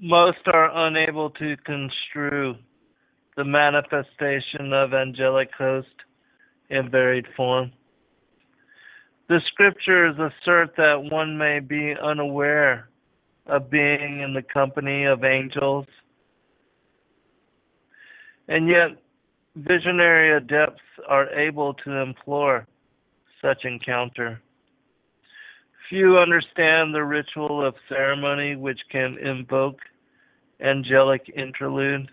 most are unable to construe the manifestation of angelic host in varied form. The scriptures assert that one may be unaware of being in the company of angels, and yet visionary adepts are able to implore such encounter. Few understand the ritual of ceremony which can invoke angelic interlude.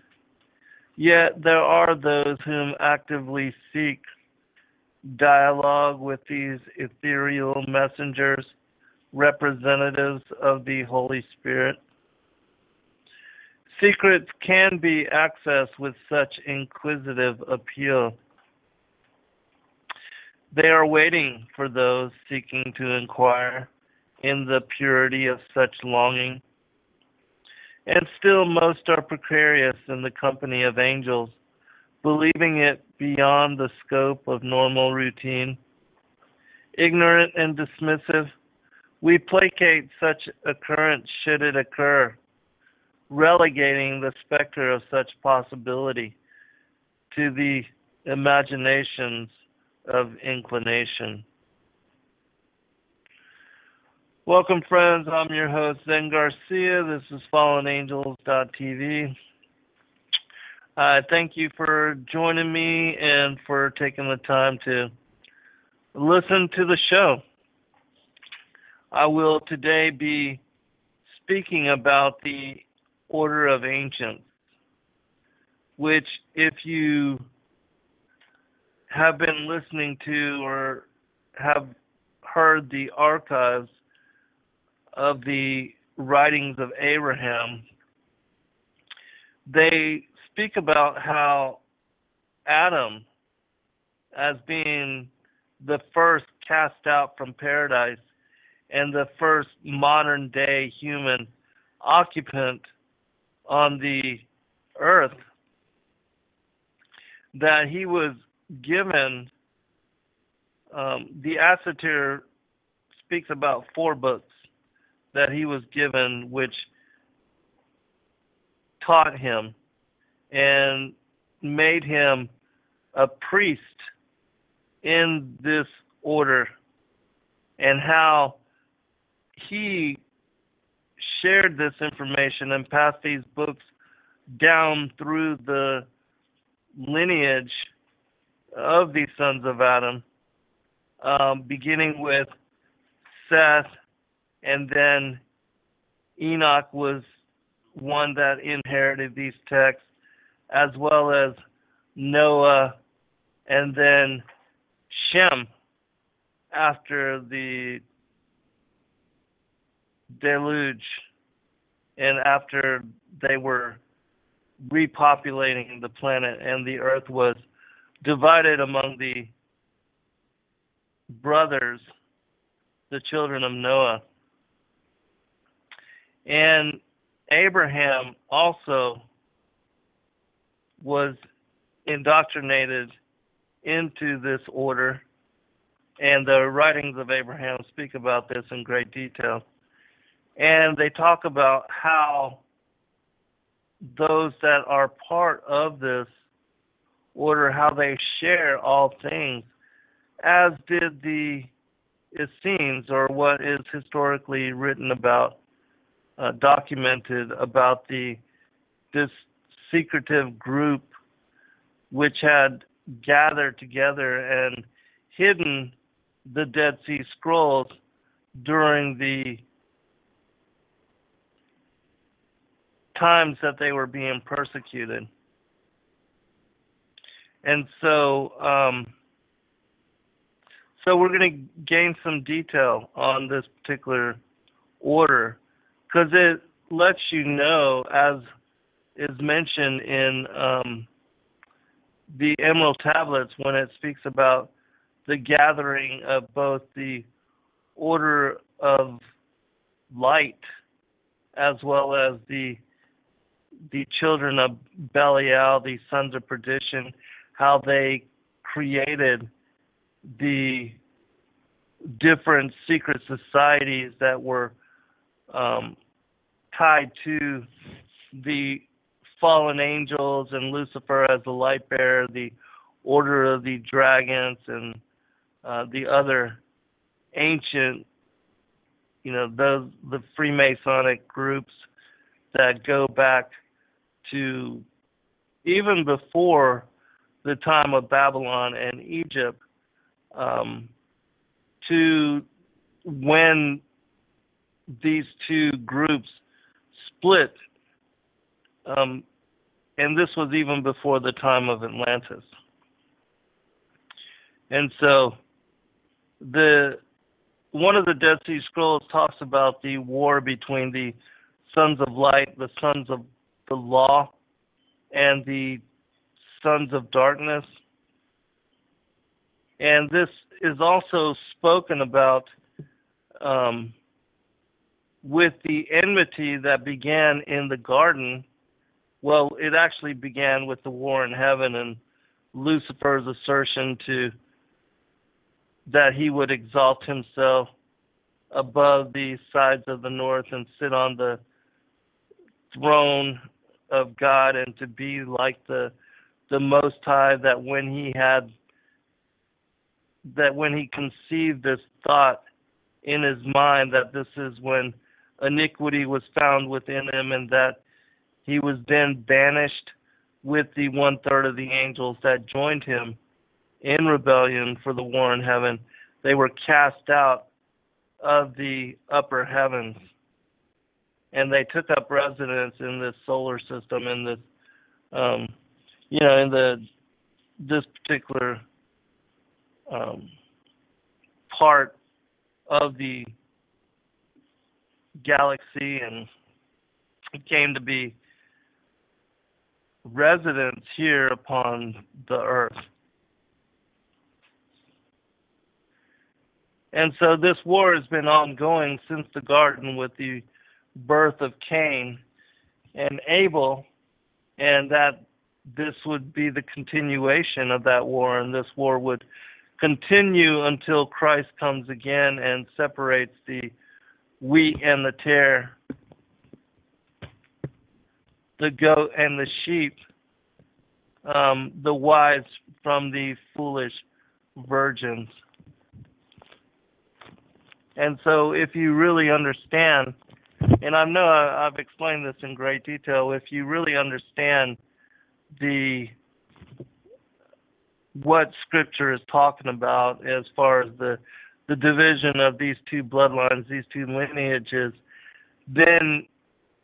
Yet there are those whom actively seek dialogue with these ethereal messengers, representatives of the Holy Spirit. Secrets can be accessed with such inquisitive appeal. They are waiting for those seeking to inquire in the purity of such longing. And still, most are precarious in the company of angels, believing it beyond the scope of normal routine. Ignorant and dismissive, we placate such occurrence should it occur, relegating the specter of such possibility to the imaginations of inclination. Welcome, friends. I'm your host, Zen Garcia. This is FallenAngels.tv. Uh, thank you for joining me and for taking the time to listen to the show. I will today be speaking about the Order of Ancients, which, if you have been listening to or have heard the archives of the writings of Abraham, they speak about how Adam, as being the first cast out from paradise and the first modern day human occupant on the earth, that he was given um, the Asatir speaks about four books that he was given, which taught him and made him a priest in this order, and how he shared this information and passed these books down through the lineage of these sons of Adam, um, beginning with Seth, and then Enoch was one that inherited these texts, as well as Noah, and then Shem after the deluge and after they were repopulating the planet and the earth was divided among the brothers, the children of Noah. And Abraham also was indoctrinated into this order, and the writings of Abraham speak about this in great detail. And they talk about how those that are part of this order how they share all things, as did the Essenes, or what is historically written about, uh, documented about the this secretive group which had gathered together and hidden the Dead Sea Scrolls during the times that they were being persecuted. And so, um, so we're going to gain some detail on this particular order because it lets you know, as is mentioned in um, the Emerald Tablets, when it speaks about the gathering of both the order of light as well as the the children of Belial, the sons of perdition, how they created the different secret societies that were um, tied to the fallen angels and Lucifer as the light bearer, the order of the dragons, and uh, the other ancient, you know, those the Freemasonic groups that go back to even before the time of Babylon and Egypt, um, to when these two groups split. Um, and this was even before the time of Atlantis. And so the one of the Dead Sea Scrolls talks about the war between the sons of light, the sons of the law, and the sons of darkness. And this is also spoken about um, with the enmity that began in the garden. Well, it actually began with the war in heaven and Lucifer's assertion to that he would exalt himself above the sides of the north and sit on the throne of God and to be like the the most high that when he had that when he conceived this thought in his mind that this is when iniquity was found within him and that he was then banished with the one third of the angels that joined him in rebellion for the war in heaven. They were cast out of the upper heavens and they took up residence in this solar system in this um, you know in the this particular um, part of the galaxy and came to be residents here upon the earth. And so this war has been ongoing since the garden with the birth of Cain and Abel, and that this would be the continuation of that war, and this war would continue until Christ comes again and separates the wheat and the tare, the goat and the sheep, um, the wise from the foolish virgins. And so, if you really understand, and I know I've explained this in great detail, if you really understand the what Scripture is talking about as far as the the division of these two bloodlines, these two lineages, then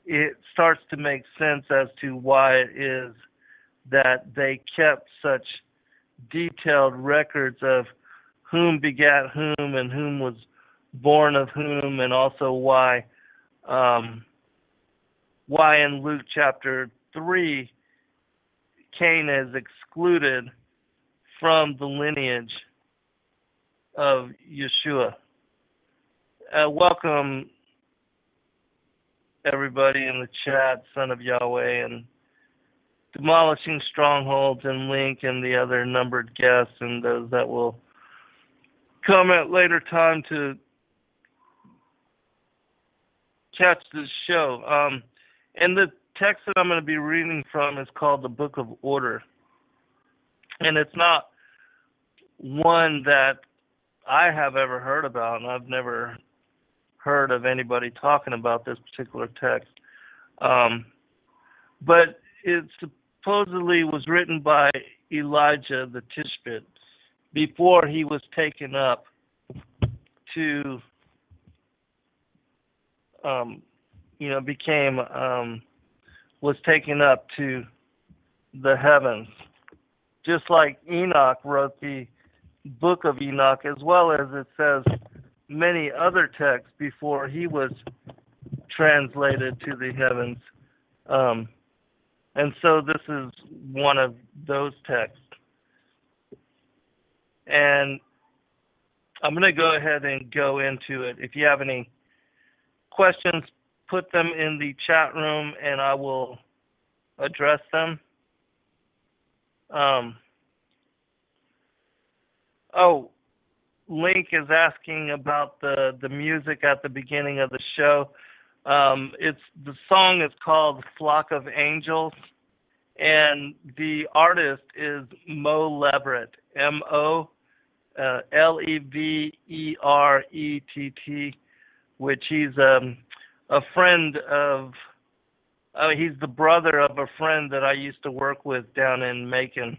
it starts to make sense as to why it is that they kept such detailed records of whom begat whom and whom was born of whom, and also why um, why in Luke chapter three Cain is excluded from the lineage of Yeshua. Uh, welcome, everybody in the chat, Son of Yahweh, and Demolishing Strongholds, and Link, and the other numbered guests, and those that will come at later time to catch this show. Um, and the text that I'm going to be reading from is called the Book of Order. And it's not one that I have ever heard about, and I've never heard of anybody talking about this particular text. Um, but it supposedly was written by Elijah the Tishbite before he was taken up to, um, you know, became, um, was taken up to the heavens. Just like Enoch wrote the book of Enoch, as well as it says many other texts before he was translated to the heavens. Um, and so this is one of those texts. And I'm going to go ahead and go into it. If you have any questions, put them in the chat room and I will address them. Um, Oh, Link is asking about the the music at the beginning of the show. Um, it's the song is called "Flock of Angels," and the artist is Mo Leverett, M O uh, L E V E R E T T, which he's um, a friend of. Uh, he's the brother of a friend that I used to work with down in Macon.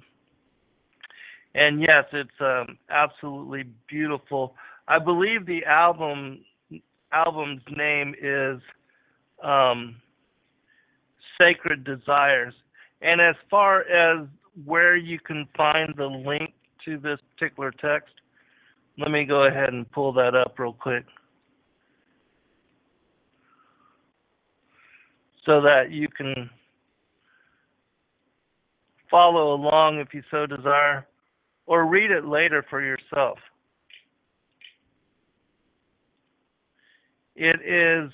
And yes, it's um, absolutely beautiful. I believe the album album's name is um, Sacred Desires. And as far as where you can find the link to this particular text, let me go ahead and pull that up real quick. So that you can follow along if you so desire, or read it later for yourself. It is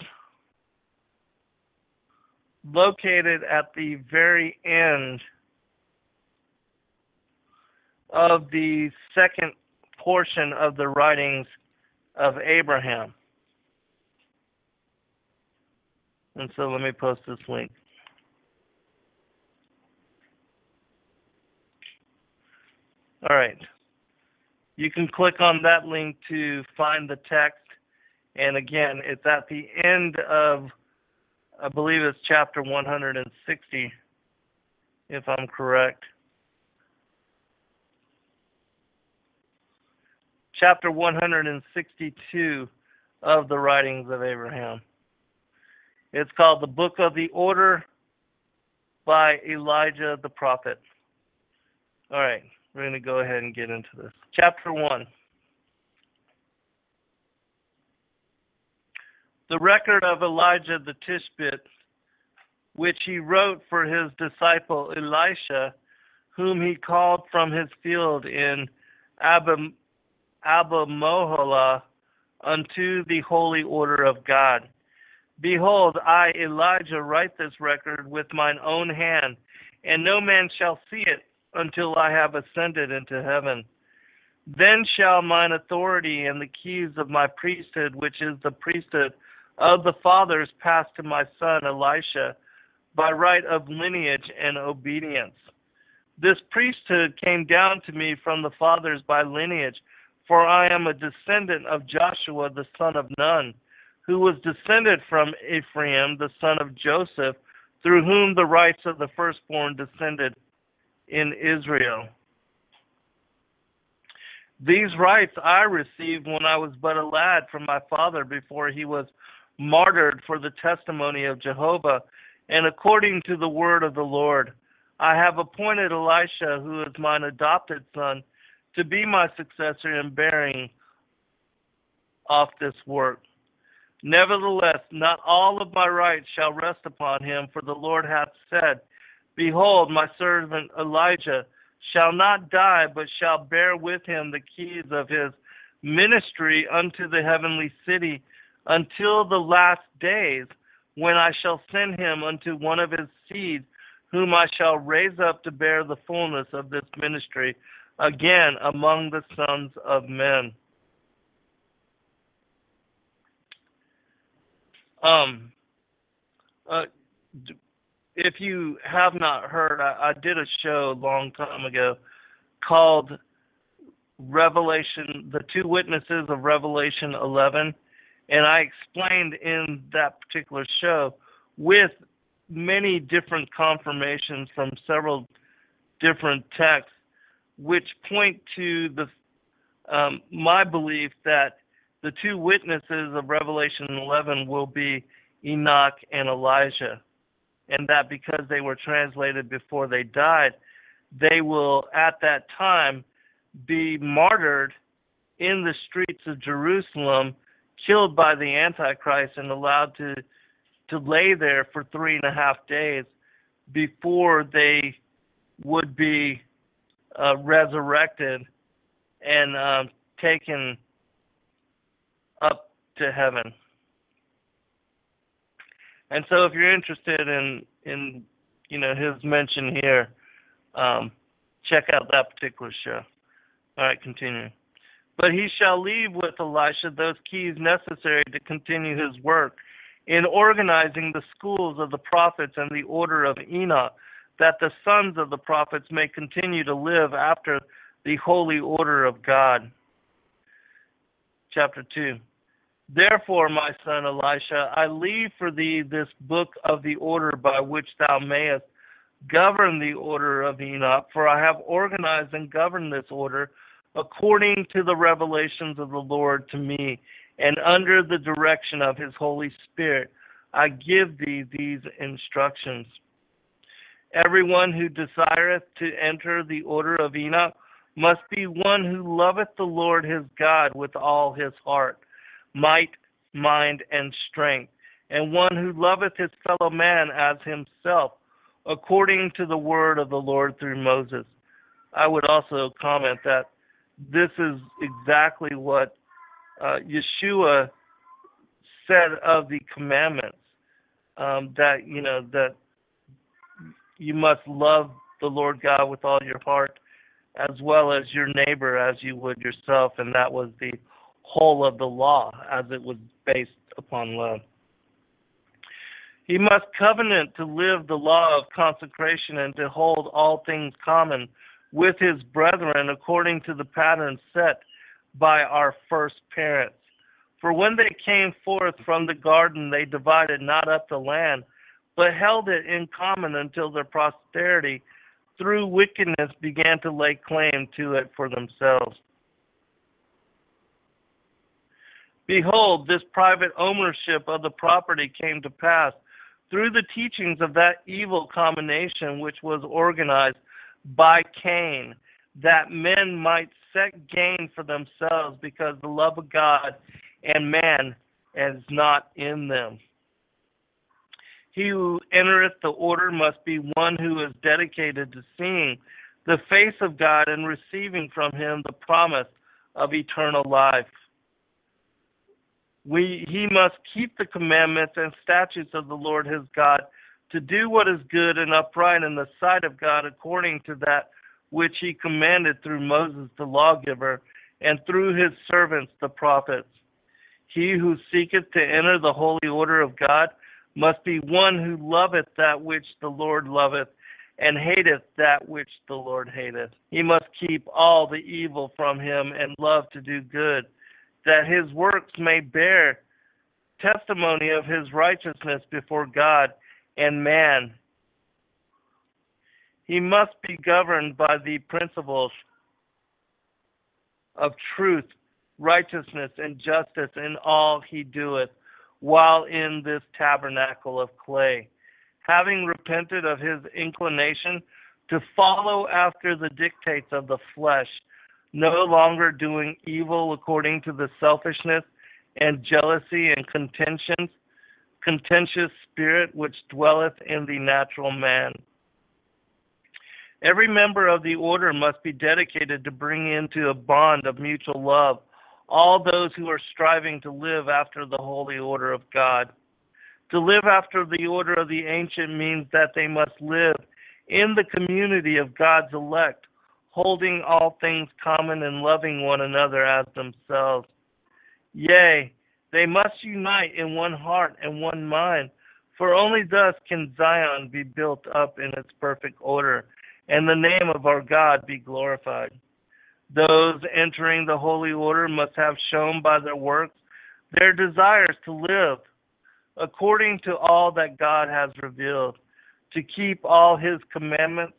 located at the very end of the second portion of the writings of Abraham. And so let me post this link. All right. You can click on that link to find the text. And again, it's at the end of, I believe it's chapter 160, if I'm correct. Chapter 162 of the writings of Abraham. It's called the Book of the Order by Elijah the Prophet. All right, we're going to go ahead and get into this. Chapter 1. The record of Elijah the Tishbite, which he wrote for his disciple Elisha, whom he called from his field in Abba, Abba Abimaholah unto the holy order of God Behold, I, Elijah, write this record with mine own hand, and no man shall see it until I have ascended into heaven. Then shall mine authority and the keys of my priesthood, which is the priesthood of the fathers, pass to my son Elisha by right of lineage and obedience. This priesthood came down to me from the fathers by lineage, for I am a descendant of Joshua the son of Nun who was descended from Ephraim, the son of Joseph, through whom the rights of the firstborn descended in Israel. These rights I received when I was but a lad from my father before he was martyred for the testimony of Jehovah and according to the word of the Lord. I have appointed Elisha, who is mine adopted son, to be my successor in bearing off this work. Nevertheless, not all of my rights shall rest upon him, for the Lord hath said, Behold, my servant Elijah shall not die, but shall bear with him the keys of his ministry unto the heavenly city until the last days, when I shall send him unto one of his seed, whom I shall raise up to bear the fullness of this ministry again among the sons of men. Um, uh, if you have not heard, I, I did a show a long time ago called Revelation, the two witnesses of Revelation 11, and I explained in that particular show with many different confirmations from several different texts, which point to the um, my belief that the two witnesses of Revelation 11 will be Enoch and Elijah. And that because they were translated before they died, they will at that time be martyred in the streets of Jerusalem, killed by the Antichrist, and allowed to to lay there for three and a half days before they would be uh, resurrected and um, taken to heaven. And so, if you're interested in in you know his mention here, um, check out that particular show. All right, continue. But he shall leave with Elisha those keys necessary to continue his work, in organizing the schools of the prophets and the order of Enoch, that the sons of the prophets may continue to live after the holy order of God. Chapter 2. Therefore, my son Elisha, I leave for thee this book of the order by which thou mayest govern the order of Enoch, for I have organized and governed this order according to the revelations of the Lord to me, and under the direction of his Holy Spirit, I give thee these instructions. Everyone who desireth to enter the order of Enoch must be one who loveth the Lord his God with all his heart might, mind, and strength, and one who loveth his fellow man as himself, according to the word of the Lord through Moses. I would also comment that this is exactly what uh, Yeshua said of the commandments um, that you know that you must love the Lord God with all your heart, as well as your neighbor as you would yourself, and that was the whole of the law as it was based upon love. He must covenant to live the law of consecration and to hold all things common with his brethren according to the pattern set by our first parents. For when they came forth from the garden, they divided not up the land, but held it in common until their posterity, through wickedness, began to lay claim to it for themselves. Behold, this private ownership of the property came to pass through the teachings of that evil combination which was organized by Cain, that men might set gain for themselves because the love of God and man is not in them. He who entereth the order must be one who is dedicated to seeing the face of God and receiving from him the promise of eternal life. We, he must keep the commandments and statutes of the Lord his God to do what is good and upright in the sight of God according to that which he commanded through Moses the lawgiver and through his servants the prophets. He who seeketh to enter the holy order of God must be one who loveth that which the Lord loveth and hateth that which the Lord hateth. He must keep all the evil from him and love to do good that his works may bear testimony of his righteousness before God and man. He must be governed by the principles of truth, righteousness, and justice in all he doeth, while in this tabernacle of clay, having repented of his inclination to follow after the dictates of the flesh no longer doing evil according to the selfishness and jealousy and contentions, contentious spirit which dwelleth in the natural man. Every member of the order must be dedicated to bring into a bond of mutual love all those who are striving to live after the holy order of God. To live after the order of the ancient means that they must live in the community of God's elect holding all things common and loving one another as themselves. Yea, they must unite in one heart and one mind, for only thus can Zion be built up in its perfect order, and the name of our God be glorified. Those entering the holy order must have shown by their works their desires to live according to all that God has revealed, to keep all his commandments,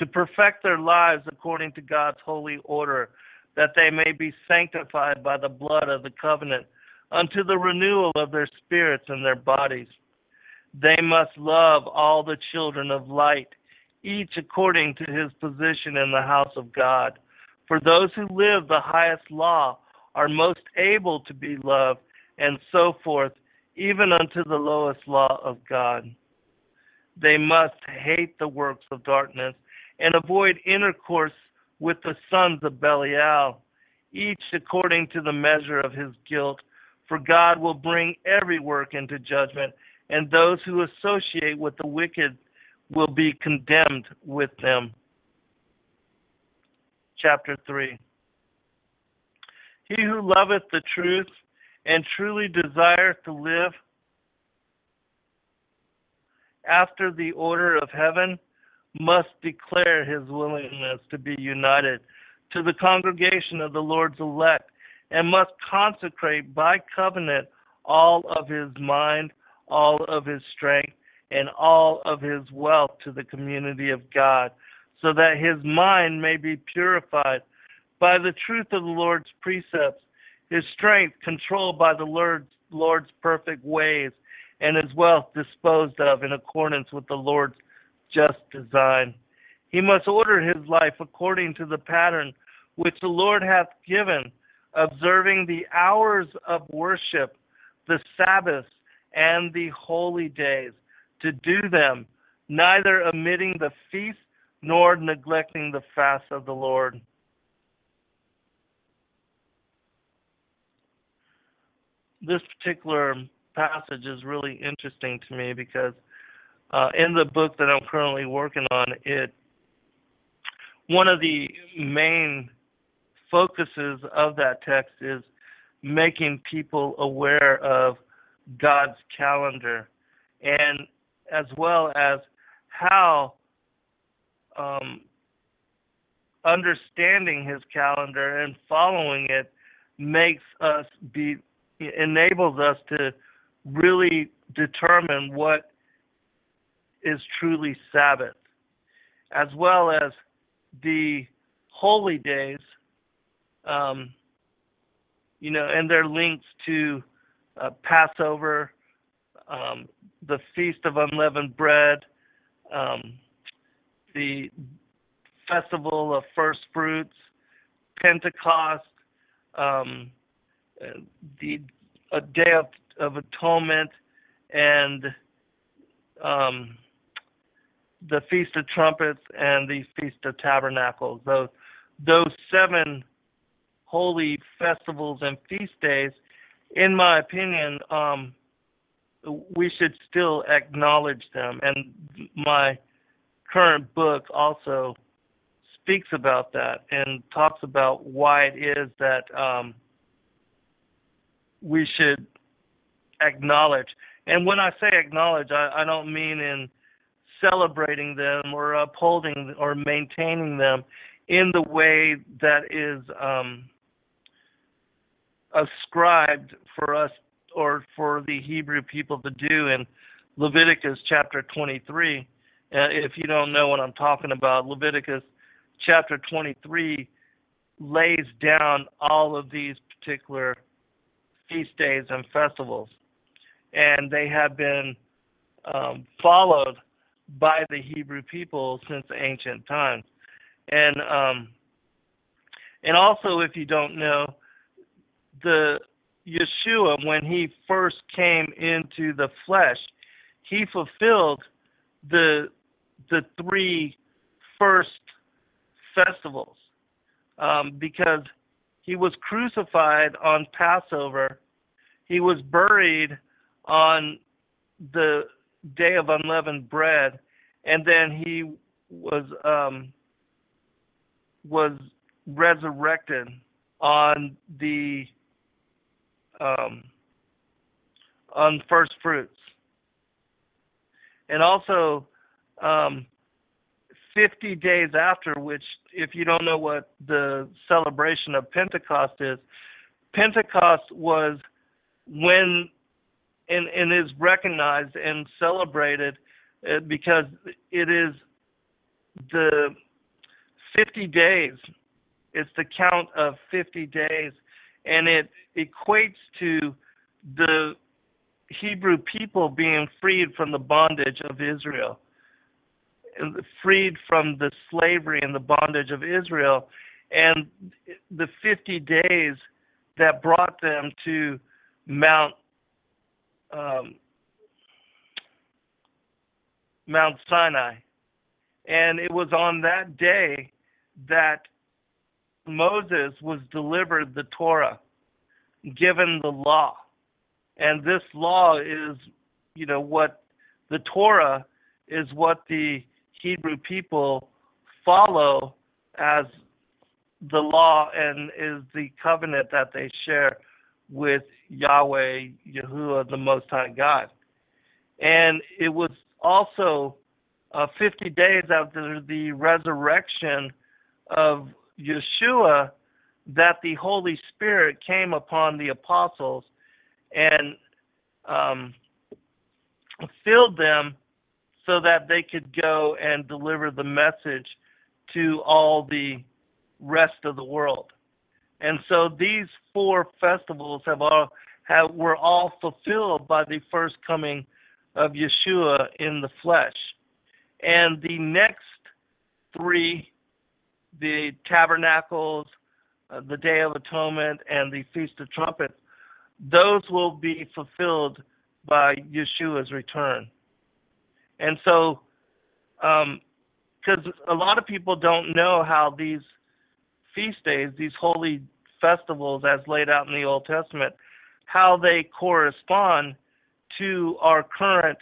to perfect their lives according to God's holy order, that they may be sanctified by the blood of the covenant unto the renewal of their spirits and their bodies. They must love all the children of light, each according to his position in the house of God. For those who live the highest law are most able to be loved, and so forth, even unto the lowest law of God. They must hate the works of darkness and avoid intercourse with the sons of Belial, each according to the measure of his guilt. For God will bring every work into judgment, and those who associate with the wicked will be condemned with them. Chapter 3 He who loveth the truth and truly desires to live after the order of heaven must declare his willingness to be united to the congregation of the Lord's elect and must consecrate by covenant all of his mind, all of his strength, and all of his wealth to the community of God, so that his mind may be purified by the truth of the Lord's precepts, his strength controlled by the Lord's, Lord's perfect ways, and his wealth disposed of in accordance with the Lord's just design. He must order his life according to the pattern which the Lord hath given, observing the hours of worship, the Sabbaths, and the holy days, to do them, neither omitting the feast nor neglecting the fast of the Lord. This particular passage is really interesting to me because uh, in the book that I'm currently working on, it one of the main focuses of that text is making people aware of God's calendar and as well as how um, understanding his calendar and following it makes us be enables us to really determine what is truly Sabbath, as well as the holy days, um, you know, and their links to uh, Passover, um, the Feast of Unleavened Bread, um, the Festival of First Fruits, Pentecost, um, the Day of, of Atonement, and um, the Feast of Trumpets and the Feast of Tabernacles. Those those seven holy festivals and feast days, in my opinion, um, we should still acknowledge them. And my current book also speaks about that and talks about why it is that um, we should acknowledge. And when I say acknowledge, I, I don't mean in celebrating them or upholding or maintaining them in the way that is um, ascribed for us or for the Hebrew people to do in Leviticus chapter 23. Uh, if you don't know what I'm talking about, Leviticus chapter 23 lays down all of these particular feast days and festivals, and they have been um, followed by the Hebrew people since ancient times. And um, and also, if you don't know, the Yeshua, when he first came into the flesh, he fulfilled the the three first festivals um, because he was crucified on Passover. He was buried on the day of unleavened bread, and then he was um, was resurrected on the um, on first fruits, and also um, 50 days after, which, if you don't know what the celebration of Pentecost is, Pentecost was when and, and is recognized and celebrated uh, because it is the 50 days. It's the count of 50 days, and it equates to the Hebrew people being freed from the bondage of Israel freed from the slavery and the bondage of Israel, and the 50 days that brought them to Mount um, Mount Sinai, and it was on that day that Moses was delivered the Torah, given the law, and this law is, you know, what the Torah is what the Hebrew people follow as the law and is the covenant that they share with Yahweh, Yahuwah, the Most High God. And it was also uh, 50 days after the resurrection of Yeshua that the Holy Spirit came upon the apostles and um, filled them so that they could go and deliver the message to all the rest of the world. And so these four festivals have all have were all fulfilled by the first coming of Yeshua in the flesh. And the next three, the tabernacles, uh, the Day of Atonement, and the Feast of Trumpets, those will be fulfilled by Yeshua's return. And so, because um, a lot of people don't know how these feast days, these holy festivals as laid out in the Old Testament, how they correspond to our current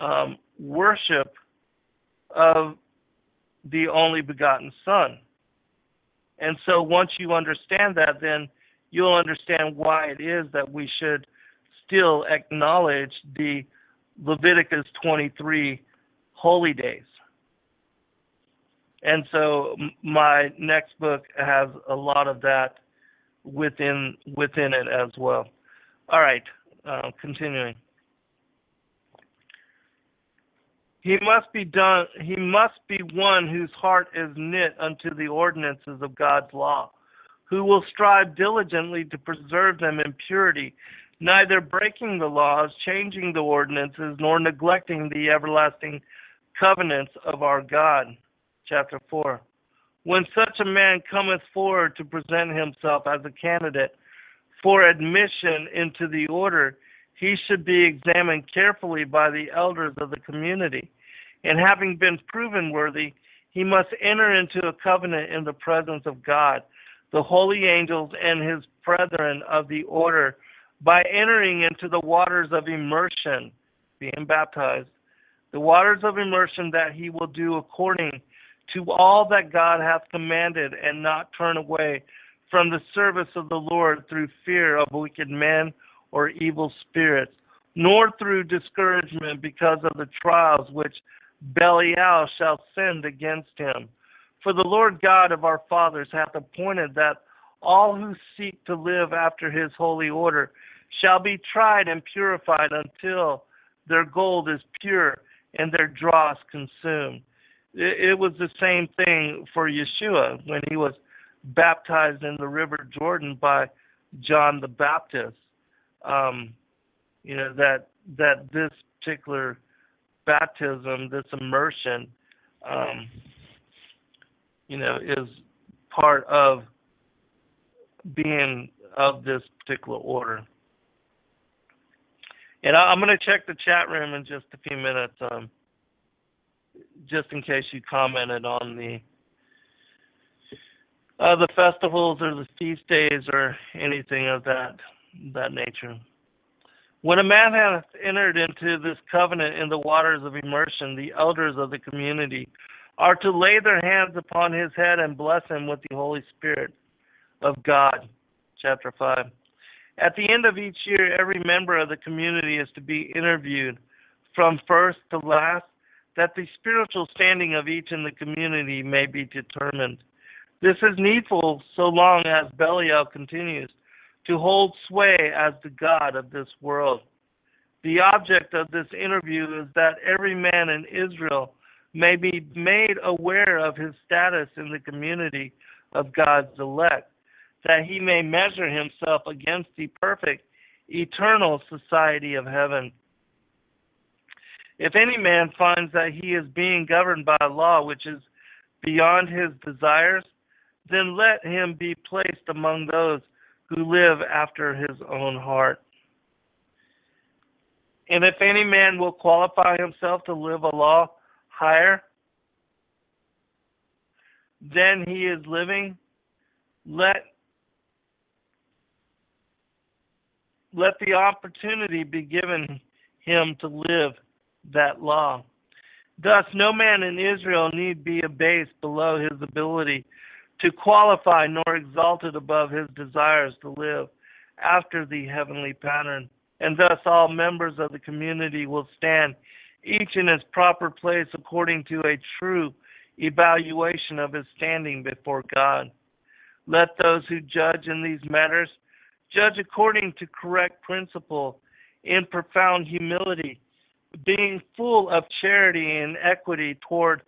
um, worship of the only begotten Son. And so once you understand that, then you'll understand why it is that we should still acknowledge the Leviticus 23 holy days. And so my next book has a lot of that within within it as well. All right, uh, continuing. He must be done. He must be one whose heart is knit unto the ordinances of God's law, who will strive diligently to preserve them in purity, neither breaking the laws, changing the ordinances, nor neglecting the everlasting covenants of our God. Chapter 4. When such a man cometh forward to present himself as a candidate for admission into the order, he should be examined carefully by the elders of the community. And having been proven worthy, he must enter into a covenant in the presence of God, the holy angels, and his brethren of the order by entering into the waters of immersion, being baptized, the waters of immersion that he will do according to all that God hath commanded, and not turn away from the service of the Lord through fear of wicked men or evil spirits, nor through discouragement because of the trials which Belial shall send against him. For the Lord God of our fathers hath appointed that all who seek to live after his holy order shall be tried and purified until their gold is pure and their dross consumed. It, it was the same thing for Yeshua when he was baptized in the river Jordan by John the Baptist. Um, you know that that this particular baptism, this immersion, um, you know, is part of being of this particular order. And I, am going to check the chat room in just a few minutes, um, just in case you commented on the uh, the festivals or the feast days or anything of that that nature. When a man hath entered into this covenant in the waters of immersion, the elders of the community are to lay their hands upon his head and bless him with the Holy Spirit of God. Chapter 5. At the end of each year, every member of the community is to be interviewed from first to last, that the spiritual standing of each in the community may be determined. This is needful so long as Belial continues to hold sway as the God of this world. The object of this interview is that every man in Israel may be made aware of his status in the community of God's elect that he may measure himself against the perfect, eternal society of heaven. If any man finds that he is being governed by a law which is beyond his desires, then let him be placed among those who live after his own heart. And if any man will qualify himself to live a law higher than he is living, let let the opportunity be given him to live that law. Thus, no man in Israel need be abased below his ability to qualify, nor exalted above his desires to live after the heavenly pattern. And thus all members of the community will stand, each in his proper place according to a true evaluation of his standing before God. Let those who judge in these matters judge according to correct principle, in profound humility, being full of charity and equity toward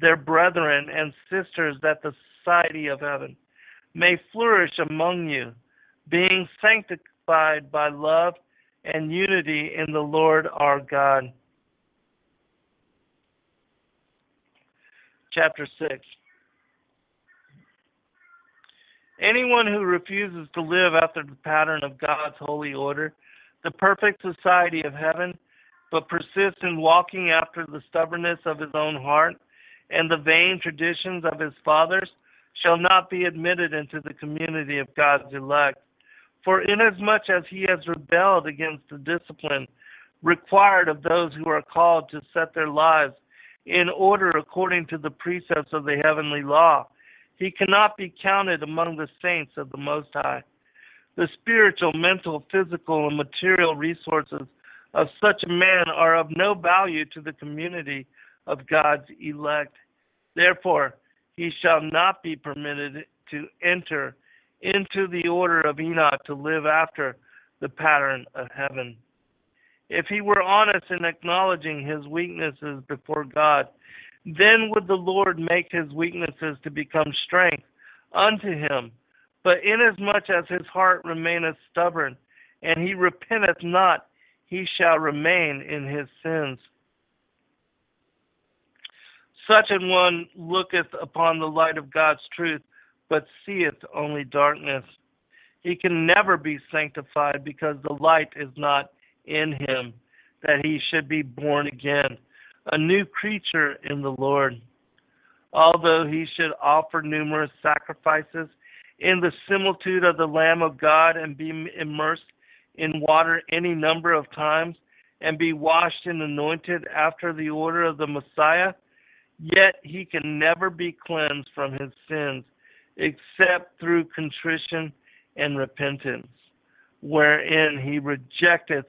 their brethren and sisters, that the society of heaven may flourish among you, being sanctified by love and unity in the Lord our God. Chapter 6 Anyone who refuses to live after the pattern of God's holy order, the perfect society of heaven, but persists in walking after the stubbornness of his own heart and the vain traditions of his fathers, shall not be admitted into the community of God's elect. For inasmuch as he has rebelled against the discipline required of those who are called to set their lives in order according to the precepts of the heavenly law, he cannot be counted among the saints of the Most High. The spiritual, mental, physical, and material resources of such a man are of no value to the community of God's elect. Therefore, he shall not be permitted to enter into the order of Enoch to live after the pattern of heaven. If he were honest in acknowledging his weaknesses before God, then would the Lord make his weaknesses to become strength unto him. But inasmuch as his heart remaineth stubborn, and he repenteth not, he shall remain in his sins. Such an one looketh upon the light of God's truth, but seeth only darkness. He can never be sanctified because the light is not in him, that he should be born again a new creature in the Lord. Although he should offer numerous sacrifices in the similitude of the Lamb of God and be immersed in water any number of times and be washed and anointed after the order of the Messiah, yet he can never be cleansed from his sins except through contrition and repentance, wherein he rejecteth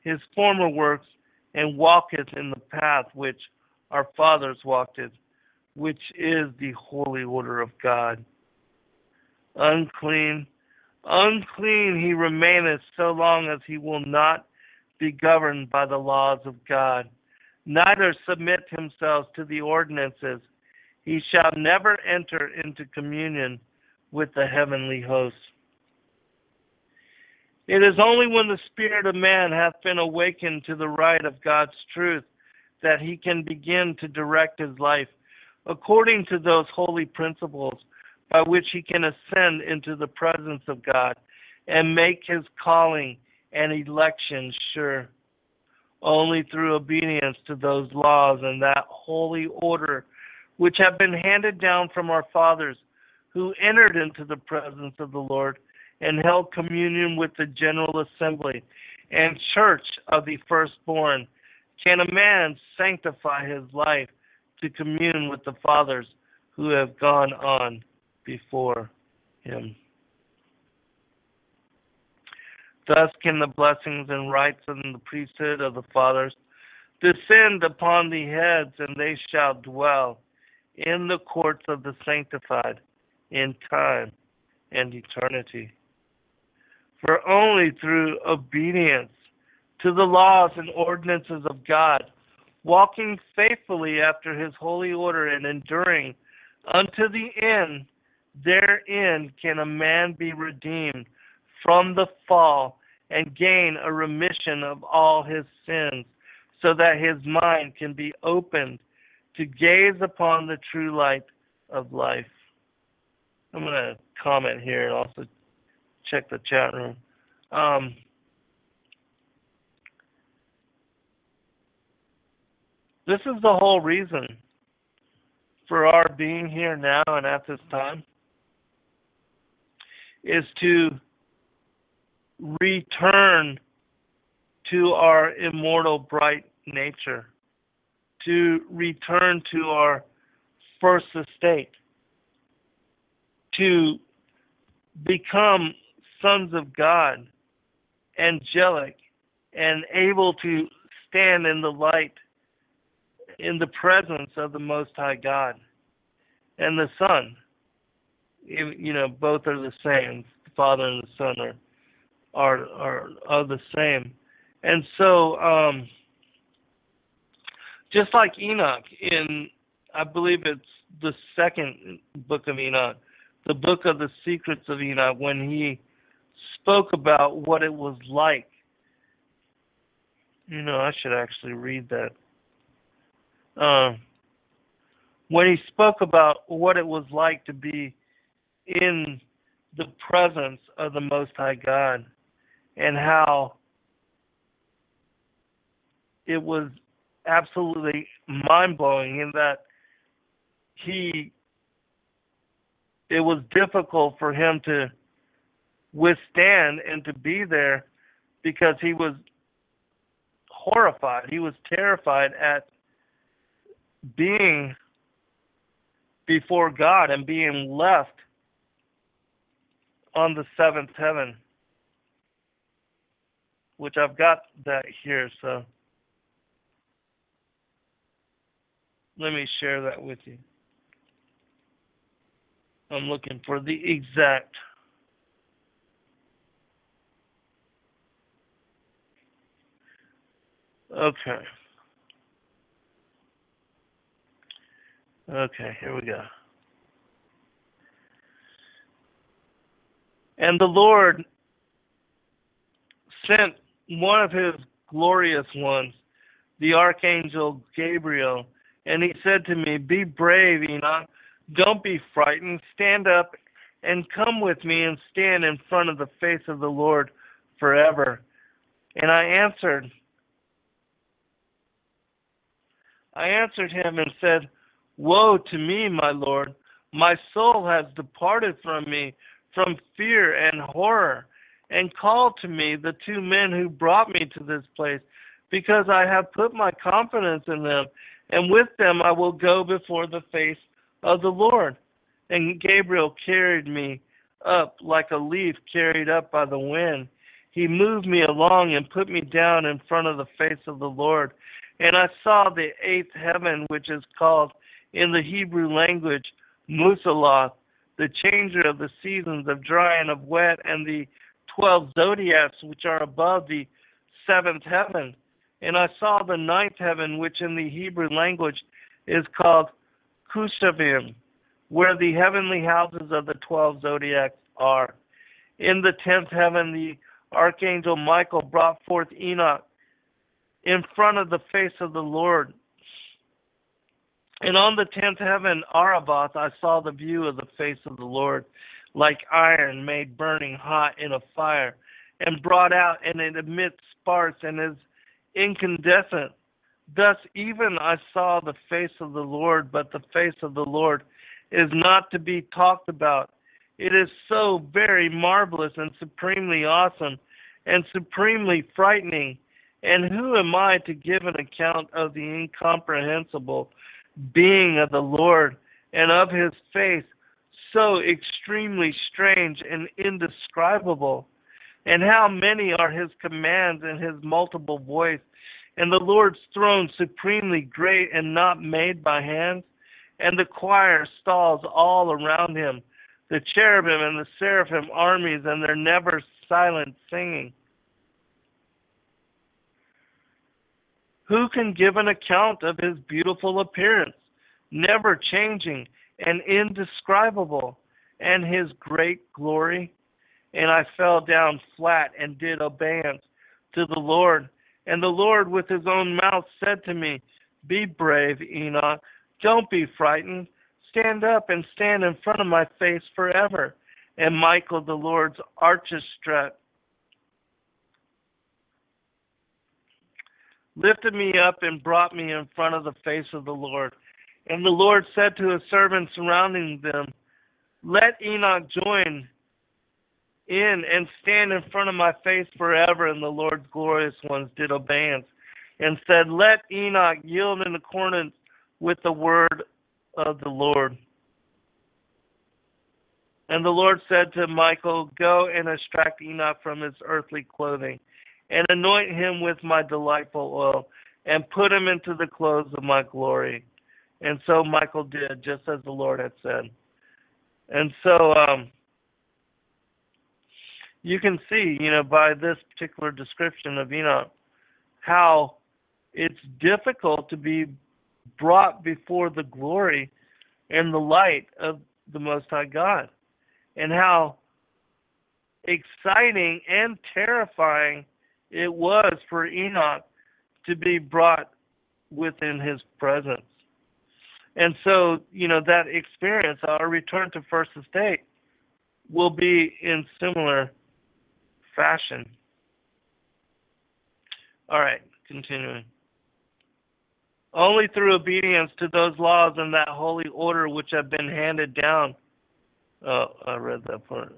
his former works and walketh in the path which our fathers walked it, which is the holy order of God. Unclean, unclean he remaineth so long as he will not be governed by the laws of God, neither submit himself to the ordinances. He shall never enter into communion with the heavenly hosts. It is only when the spirit of man hath been awakened to the right of God's truth that he can begin to direct his life according to those holy principles by which he can ascend into the presence of God and make his calling and election sure. Only through obedience to those laws and that holy order which have been handed down from our fathers who entered into the presence of the Lord and held communion with the general assembly and church of the firstborn, can a man sanctify his life to commune with the fathers who have gone on before him? Thus can the blessings and rights and the priesthood of the fathers descend upon the heads, and they shall dwell in the courts of the sanctified in time and eternity. For only through obedience to the laws and ordinances of God, walking faithfully after his holy order and enduring unto the end, therein can a man be redeemed from the fall and gain a remission of all his sins, so that his mind can be opened to gaze upon the true light of life. I'm going to comment here and also check the chat room. Um, this is the whole reason for our being here now and at this time is to return to our immortal bright nature to return to our first estate to become sons of God angelic and able to stand in the light in the presence of the Most High God. And the Son, you know, both are the same. The Father and the Son are are are, are the same. And so, um, just like Enoch, in I believe it's the second book of Enoch, the book of the secrets of Enoch, when he spoke about what it was like. You know, I should actually read that. Um, when he spoke about what it was like to be in the presence of the Most High God and how it was absolutely mind blowing in that he it was difficult for him to withstand and to be there because he was horrified. He was terrified at being before God and being left on the seventh heaven, which I've got that here, so let me share that with you. I'm looking for the exact Okay. Okay, here we go. And the Lord sent one of his glorious ones, the archangel Gabriel, and he said to me, Be brave, Enoch. Don't be frightened. Stand up and come with me and stand in front of the face of the Lord forever. And I answered, I answered him and said, Woe to me, my Lord! My soul has departed from me from fear and horror. And call to me the two men who brought me to this place, because I have put my confidence in them, and with them I will go before the face of the Lord. And Gabriel carried me up like a leaf carried up by the wind. He moved me along and put me down in front of the face of the Lord. And I saw the eighth heaven, which is called in the Hebrew language Muzalloth, the changer of the seasons of dry and of wet, and the twelve zodiacs which are above the seventh heaven. And I saw the ninth heaven, which in the Hebrew language is called Kushavim, where the heavenly houses of the twelve zodiacs are. In the tenth heaven, the archangel Michael brought forth Enoch in front of the face of the Lord. And on the tenth heaven, Aravath, I saw the view of the face of the Lord, like iron made burning hot in a fire, and brought out, and it emits sparks, and is incandescent. Thus, even I saw the face of the Lord, but the face of the Lord is not to be talked about. It is so very marvelous and supremely awesome and supremely frightening and who am I to give an account of the incomprehensible being of the Lord and of his face, so extremely strange and indescribable? And how many are his commands and his multiple voice, and the Lord's throne supremely great and not made by hands? And the choir stalls all around him, the cherubim and the seraphim armies, and their never silent singing. Who can give an account of his beautiful appearance, never changing and indescribable, and his great glory? And I fell down flat and did obeisance to the Lord. And the Lord with his own mouth said to me, Be brave, Enoch. Don't be frightened. Stand up and stand in front of my face forever. And Michael, the Lord's archistratig, lifted me up and brought me in front of the face of the Lord. And the Lord said to his servants surrounding them, Let Enoch join in and stand in front of my face forever. And the Lord's glorious ones did obeisance and said, Let Enoch yield in accordance with the word of the Lord. And the Lord said to Michael, Go and extract Enoch from his earthly clothing and anoint him with my delightful oil, and put him into the clothes of my glory. And so Michael did, just as the Lord had said. And so um, you can see, you know, by this particular description of Enoch, how it's difficult to be brought before the glory and the light of the Most High God, and how exciting and terrifying it was for Enoch to be brought within his presence. And so, you know, that experience, our return to first estate, will be in similar fashion. All right, continuing. Only through obedience to those laws and that holy order which have been handed down. Oh, I read that part.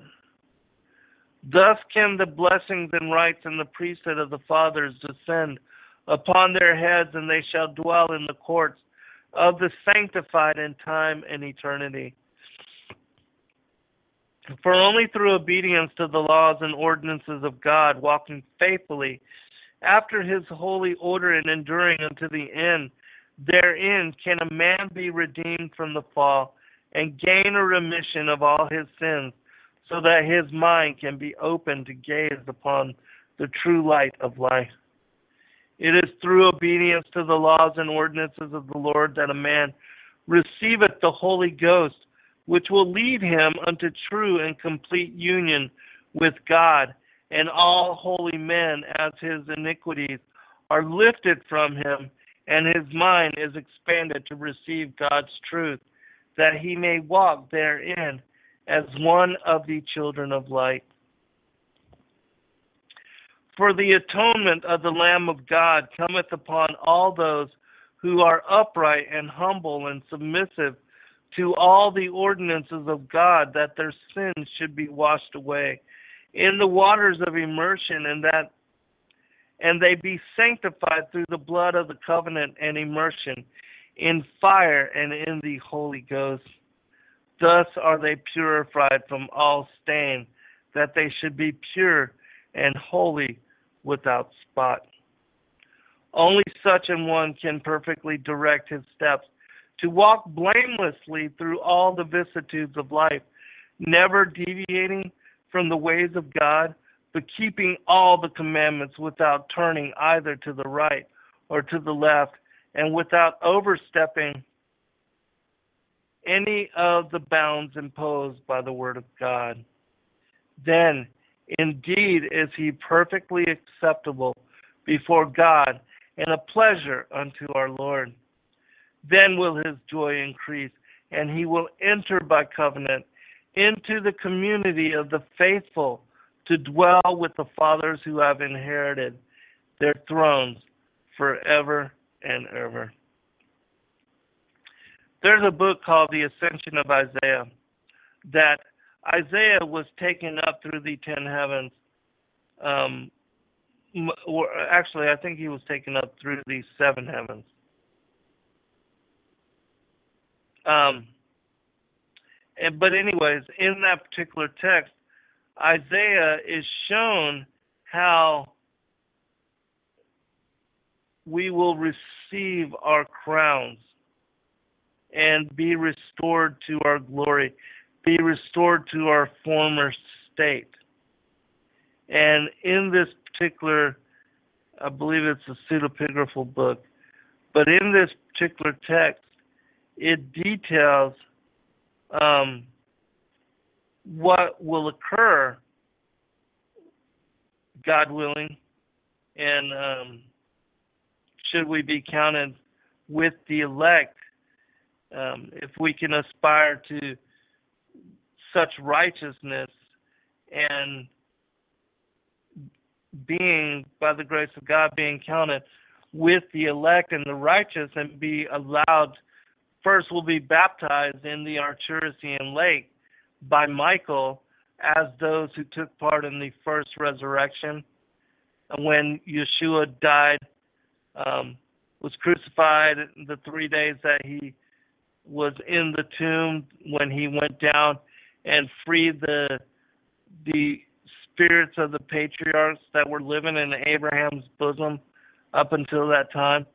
Thus can the blessings and rights and the priesthood of the fathers descend upon their heads, and they shall dwell in the courts of the sanctified in time and eternity. For only through obedience to the laws and ordinances of God, walking faithfully after his holy order and enduring unto the end, therein can a man be redeemed from the fall and gain a remission of all his sins, so that his mind can be open to gaze upon the true light of life. It is through obedience to the laws and ordinances of the Lord that a man receiveth the Holy Ghost, which will lead him unto true and complete union with God and all holy men, as his iniquities are lifted from him, and his mind is expanded to receive God's truth, that he may walk therein as one of the children of light. For the atonement of the Lamb of God cometh upon all those who are upright and humble and submissive to all the ordinances of God, that their sins should be washed away in the waters of immersion, and that and they be sanctified through the blood of the covenant and immersion in fire and in the Holy Ghost. Thus are they purified from all stain, that they should be pure and holy without spot. Only such an one can perfectly direct his steps to walk blamelessly through all the vicissitudes of life, never deviating from the ways of God, but keeping all the commandments without turning either to the right or to the left, and without overstepping any of the bounds imposed by the Word of God. Then Indeed is he perfectly acceptable before God and a pleasure unto our Lord. Then will his joy increase, and he will enter by covenant into the community of the faithful to dwell with the fathers who have inherited their thrones forever and ever. There's a book called The Ascension of Isaiah that Isaiah was taken up through the ten heavens. Um, or actually, I think he was taken up through the seven heavens. Um, and, but anyways, in that particular text, Isaiah is shown how we will receive our crowns and be restored to our glory be restored to our former state. And in this particular, I believe it's a pseudepigraphal book, but in this particular text, it details um, what will occur, God willing, and um, should we be counted with the elect, um, if we can aspire to such righteousness and being, by the grace of God, being counted with the elect and the righteous and be allowed, first we'll be baptized in the Acherusian lake by Michael as those who took part in the first resurrection. And when Yeshua died, um, was crucified, the three days that he was in the tomb, when he went down and freed the the spirits of the patriarchs that were living in Abraham's bosom up until that time.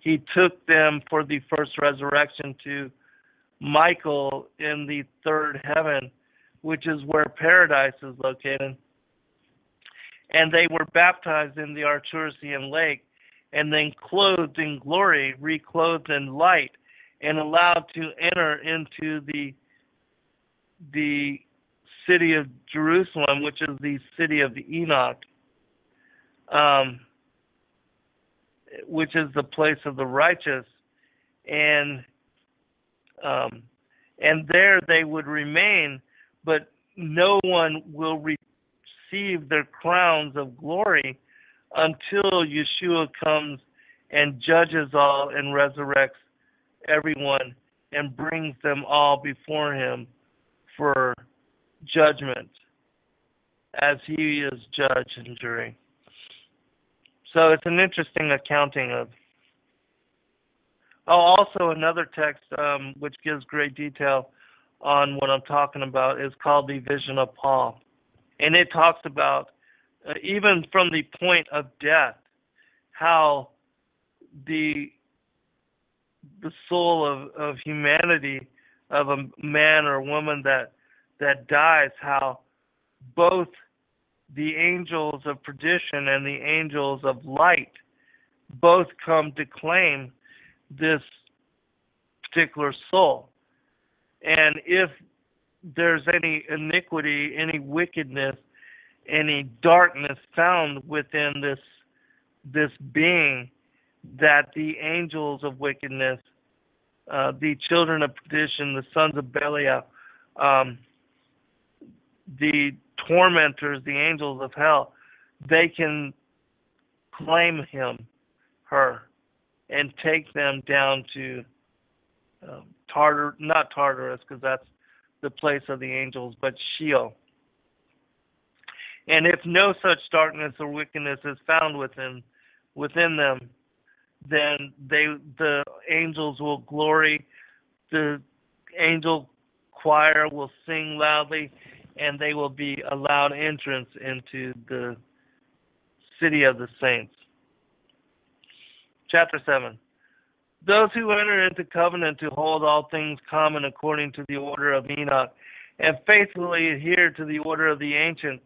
He took them for the first resurrection to Michael in the third heaven, which is where paradise is located. And they were baptized in the Acherusian lake and then clothed in glory, reclothed in light, and allowed to enter into the the city of Jerusalem, which is the city of Enoch, um, which is the place of the righteous, and um, and there they would remain, but no one will receive their crowns of glory until Yeshua comes and judges all and resurrects everyone and brings them all before him for judgment as he is judge and jury. So it's an interesting accounting of. Oh, also another text um, which gives great detail on what I'm talking about is called the Vision of Paul, and it talks about uh, even from the point of death how the the soul of, of humanity of a man or a woman that that dies, how both the angels of perdition and the angels of light both come to claim this particular soul. And if there's any iniquity, any wickedness, any darkness found within this this being, that the angels of wickedness, uh, the children of perdition, the sons of Belial, um, the tormentors, the angels of hell, they can claim him, her, and take them down to um, Tartar, not Tartarus, because that's the place of the angels, but Sheol. And if no such darkness or wickedness is found within within them, then they the angels will glory, the angel choir will sing loudly, and they will be allowed entrance into the city of the saints. Chapter 7. Those who enter into covenant to hold all things common according to the order of Enoch and faithfully adhere to the order of the ancient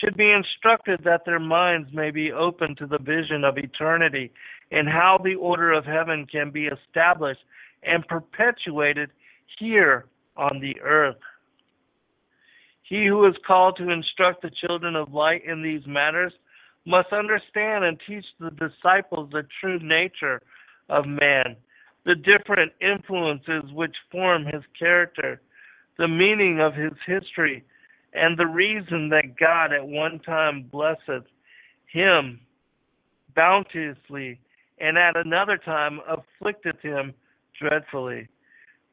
should be instructed that their minds may be open to the vision of eternity and how the order of heaven can be established and perpetuated here on the earth. He who is called to instruct the children of light in these matters must understand and teach the disciples the true nature of man, the different influences which form his character, the meaning of his history, and the reason that God at one time blesseth him bounteously and at another time afflicteth him dreadfully.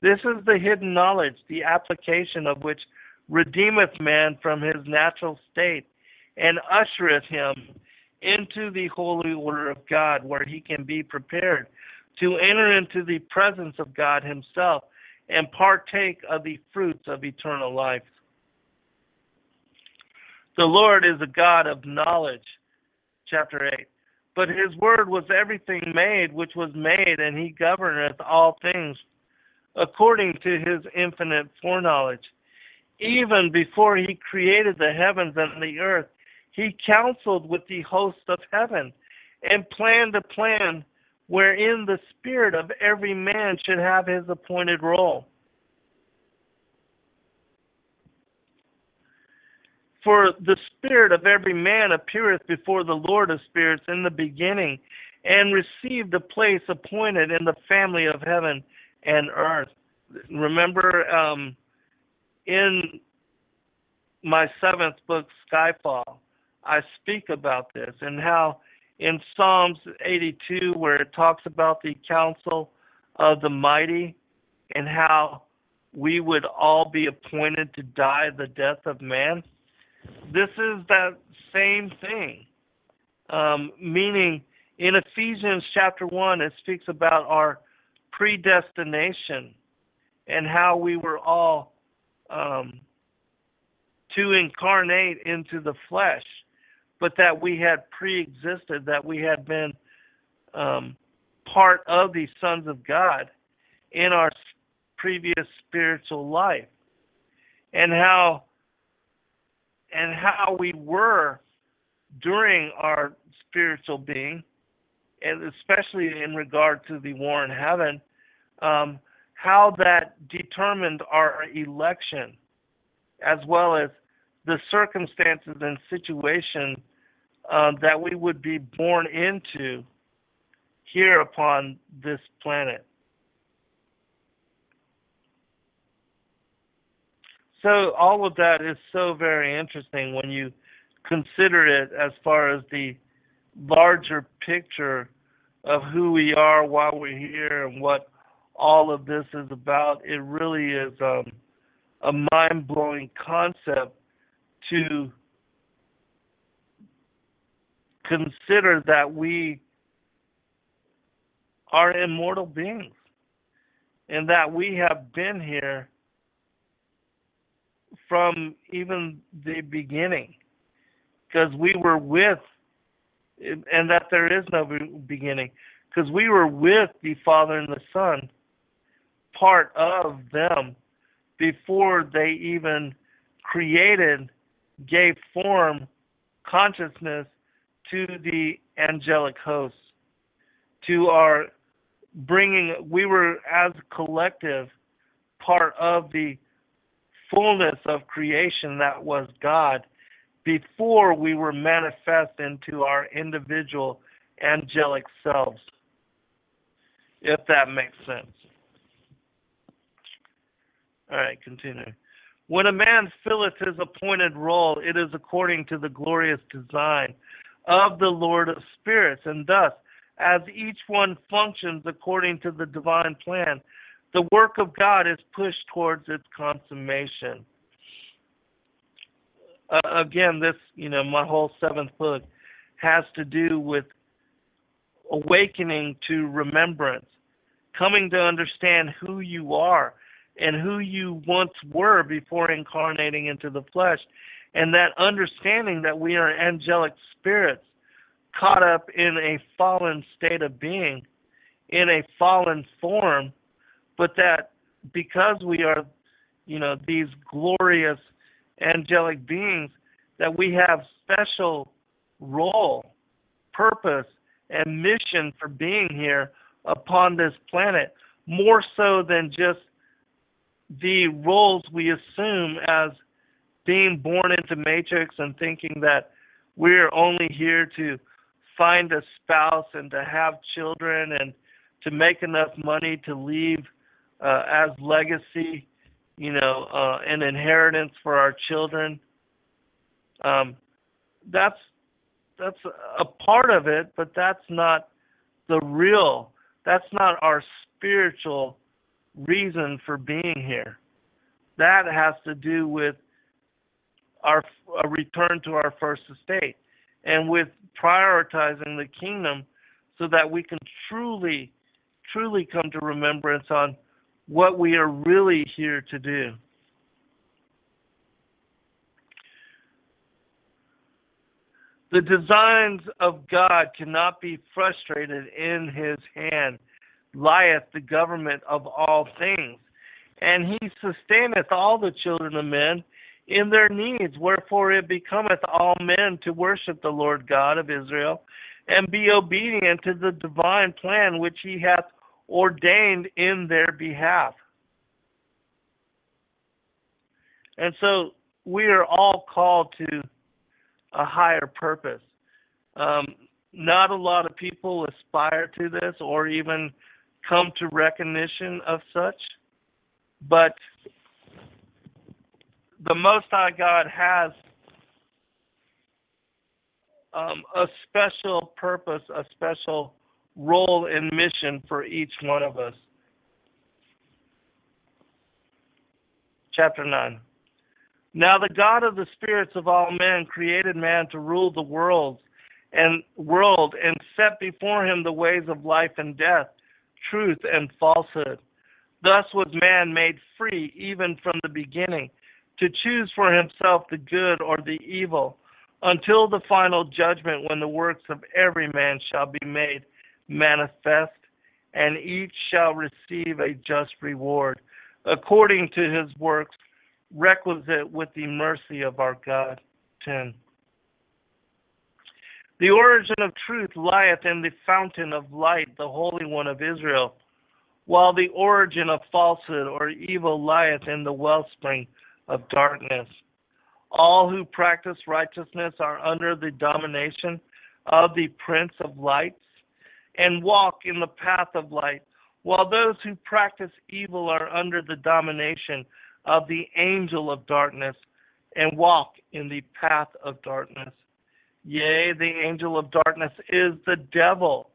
This is the hidden knowledge, the application of which redeemeth man from his natural state, and ushereth him into the holy order of God, where he can be prepared to enter into the presence of God himself and partake of the fruits of eternal life. The Lord is a God of knowledge, chapter 8. But his word was everything made which was made, and he governeth all things according to his infinite foreknowledge even before he created the heavens and the earth, he counseled with the hosts of heaven and planned a plan wherein the spirit of every man should have his appointed role. For the spirit of every man appeareth before the Lord of spirits in the beginning, and received a place appointed in the family of heaven and earth. Remember, um, in my seventh book, Skyfall, I speak about this and how in Psalms 82, where it talks about the council of the mighty and how we would all be appointed to die the death of man, this is that same thing. Um, meaning, in Ephesians chapter 1, it speaks about our predestination and how we were all um, to incarnate into the flesh, but that we had pre existed, that we had been um, part of the sons of God in our previous spiritual life. And how and how we were during our spiritual being, and especially in regard to the war in heaven, um, how that determined our election, as well as the circumstances and situation uh, that we would be born into here upon this planet. So all of that is so very interesting when you consider it as far as the larger picture of who we are while we're here and what all of this is about. It really is um, a mind blowing concept to consider that we are immortal beings and that we have been here from even the beginning because we were with and that there is no beginning because we were with the father and the son part of them before they even created gave form consciousness to the angelic hosts to our bringing we were as collective part of the fullness of creation that was God before we were manifest into our individual angelic selves. If that makes sense. All right, continue. When a man filleth his appointed role, it is according to the glorious design of the Lord of spirits, and thus, as each one functions according to the divine plan, the work of God is pushed towards its consummation. Uh, again, this, you know, my whole seventh book has to do with awakening to remembrance, coming to understand who you are and who you once were before incarnating into the flesh, and that understanding that we are angelic spirits caught up in a fallen state of being, in a fallen form but that because we are, you know, these glorious angelic beings, that we have special role, purpose, and mission for being here upon this planet, more so than just the roles we assume as being born into matrix and thinking that we're only here to find a spouse and to have children and to make enough money to leave uh, as legacy, you know, uh, an inheritance for our children. Um, that's that's a part of it, but that's not the real. That's not our spiritual reason for being here. That has to do with our a return to our first estate and with prioritizing the kingdom so that we can truly truly come to remembrance on what we are really here to do. The designs of God cannot be frustrated. In his hand lieth the government of all things. And he sustaineth all the children of men in their needs. Wherefore it becometh all men to worship the Lord God of Israel and be obedient to the divine plan which he hath ordained in their behalf. And so we are all called to a higher purpose. Um, not a lot of people aspire to this or even come to recognition of such, but the Most High God has um, a special purpose, a special role and mission for each one of us. Chapter 9. Now the God of the spirits of all men created man to rule the world and world and set before him the ways of life and death, truth and falsehood. Thus was man made free even from the beginning to choose for himself the good or the evil, until the final judgment when the works of every man shall be made manifest, and each shall receive a just reward, according to his works, requisite with the mercy of our God. 10. The origin of truth lieth in the fountain of light, the Holy One of Israel, while the origin of falsehood or evil lieth in the wellspring of darkness. All who practice righteousness are under the domination of the Prince of Lights and walk in the path of light, while those who practice evil are under the domination of the angel of darkness and walk in the path of darkness. Yea, the angel of darkness is the devil,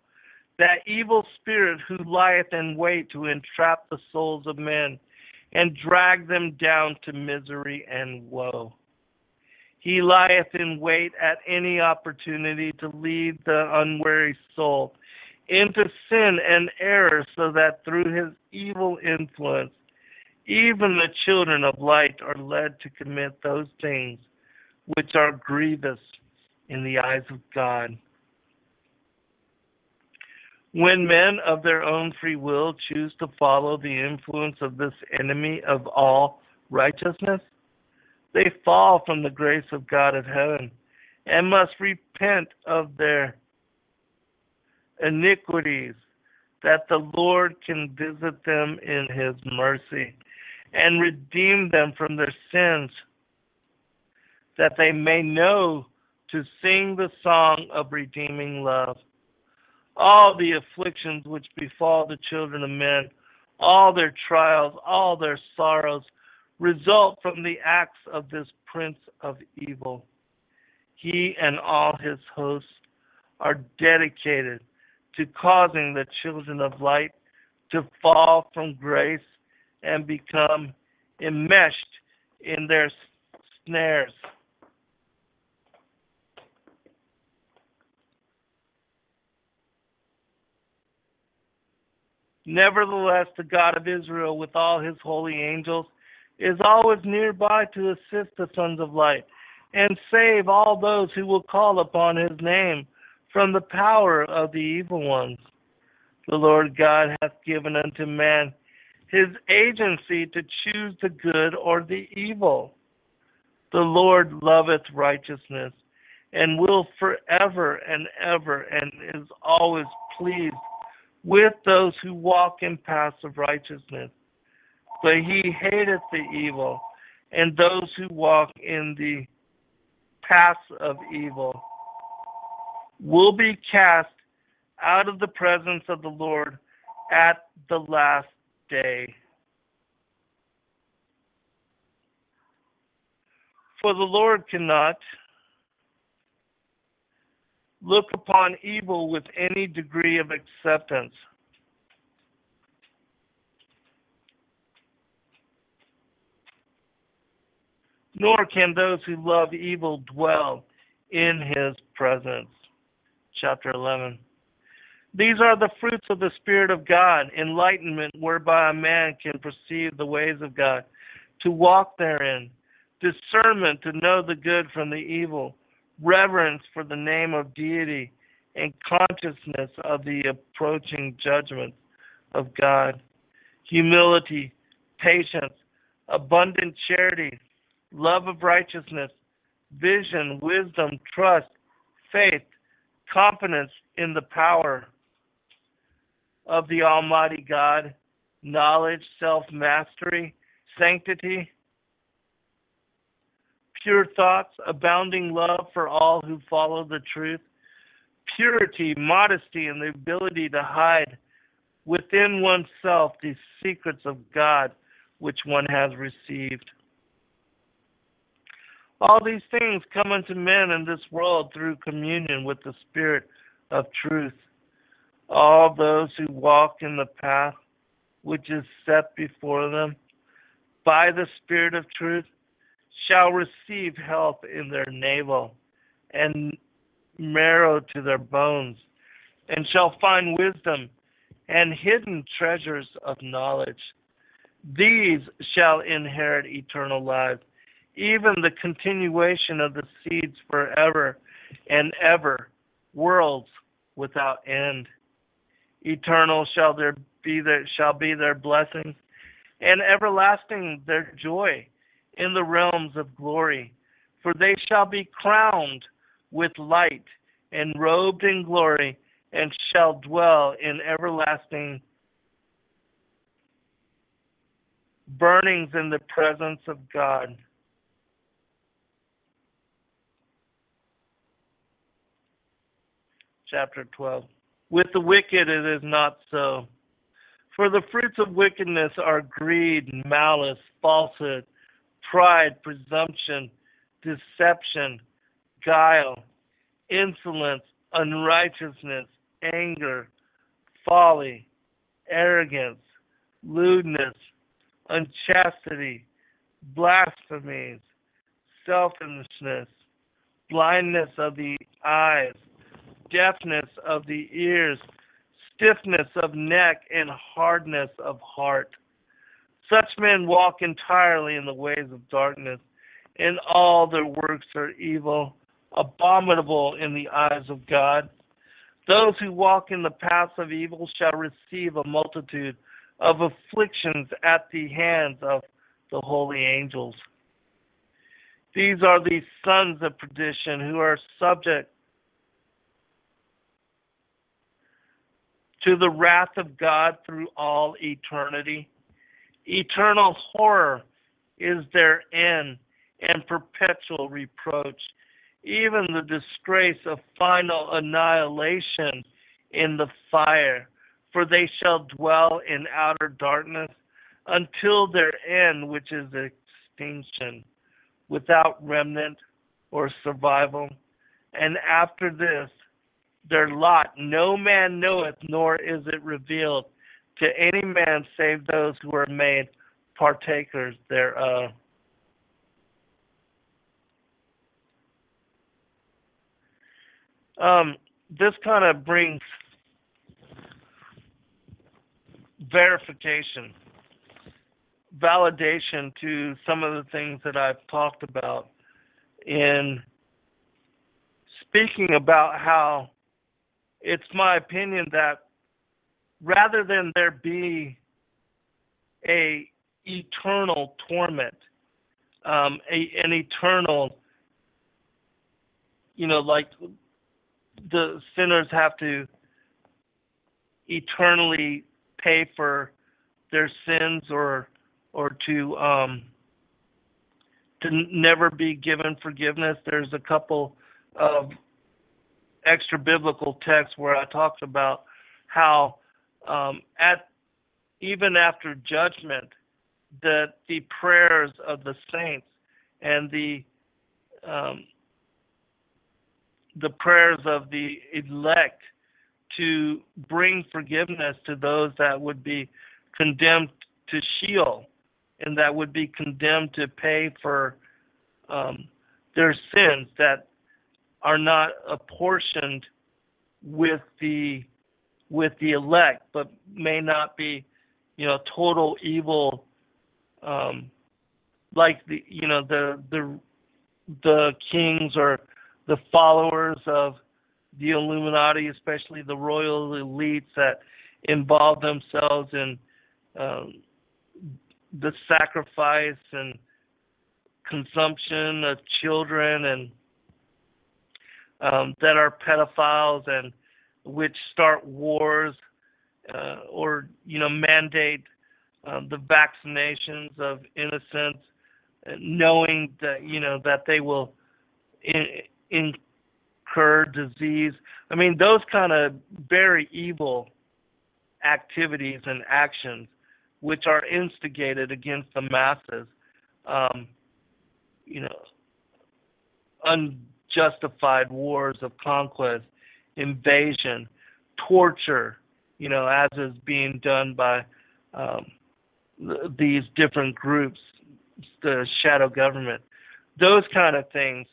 that evil spirit who lieth in wait to entrap the souls of men and drag them down to misery and woe. He lieth in wait at any opportunity to lead the unwary soul into sin and error, so that through his evil influence, even the children of light are led to commit those things which are grievous in the eyes of God. When men of their own free will choose to follow the influence of this enemy of all righteousness, they fall from the grace of God of heaven and must repent of their iniquities, that the Lord can visit them in his mercy and redeem them from their sins, that they may know to sing the song of redeeming love. All the afflictions which befall the children of men, all their trials, all their sorrows, result from the acts of this prince of evil. He and all his hosts are dedicated to causing the children of light to fall from grace and become enmeshed in their snares. Nevertheless, the God of Israel, with all his holy angels, is always nearby to assist the sons of light and save all those who will call upon his name from the power of the evil ones. The Lord God hath given unto man his agency to choose the good or the evil. The Lord loveth righteousness and will forever and ever and is always pleased with those who walk in paths of righteousness. But he hateth the evil and those who walk in the paths of evil will be cast out of the presence of the Lord at the last day. For the Lord cannot look upon evil with any degree of acceptance. Nor can those who love evil dwell in his presence. Chapter 11. These are the fruits of the Spirit of God enlightenment, whereby a man can perceive the ways of God, to walk therein, discernment to know the good from the evil reverence for the name of deity, and consciousness of the approaching judgment of God, humility, patience, abundant charity, love of righteousness, vision, wisdom, trust, faith, confidence in the power of the Almighty God, knowledge, self mastery, sanctity, pure thoughts, abounding love for all who follow the truth, purity, modesty, and the ability to hide within oneself the secrets of God which one has received. All these things come unto men in this world through communion with the Spirit of truth. All those who walk in the path which is set before them by the Spirit of truth shall receive health in their navel and marrow to their bones, and shall find wisdom and hidden treasures of knowledge. These shall inherit eternal life, even the continuation of the seeds forever and ever, worlds without end. Eternal shall there be their shall be their blessings, and everlasting their joy in the realms of glory. For they shall be crowned with light and robed in glory, and shall dwell in everlasting burnings in the presence of God. Chapter 12. With the wicked it is not so. For the fruits of wickedness are greed, malice, falsehood, pride, presumption, deception, guile, insolence, unrighteousness, anger, folly, arrogance, lewdness, unchastity, blasphemies, selfishness, blindness of the eyes, deafness of the ears, stiffness of neck, and hardness of heart. Such men walk entirely in the ways of darkness, and all their works are evil, abominable in the eyes of God. Those who walk in the paths of evil shall receive a multitude of afflictions at the hands of the holy angels. These are the sons of perdition who are subject to the wrath of God through all eternity. Eternal horror is their end and perpetual reproach, even the disgrace of final annihilation in the fire. For they shall dwell in outer darkness until their end, which is extinction, without remnant or survival. And after this, their lot no man knoweth, nor is it revealed to any man save those who are made partakers thereof. Um, this kind of brings verification, validation to some of the things that I've talked about in speaking about how it's my opinion that rather than there be a eternal torment, um, a, an eternal, you know, like the sinners have to eternally pay for their sins or or to um, to never be given forgiveness. There's a couple of extra biblical text where I talked about how um, at even after judgment, that the prayers of the saints and the um, the prayers of the elect to bring forgiveness to those that would be condemned to Sheol and that would be condemned to pay for um, their sins that are not apportioned with the with the elect, but may not be, you know, total evil, um, like the you know the the the kings or the followers of the Illuminati, especially the royal elites that involve themselves in um, the sacrifice and consumption of children and um, that are pedophiles and which start wars uh, or you know mandate um, the vaccinations of innocents, knowing that you know that they will in, incur disease. I mean, those kind of very evil activities and actions, which are instigated against the masses, um, you know, unjustified wars of conquest, invasion, torture, you know, as is being done by um, these different groups, the shadow government. Those kind of things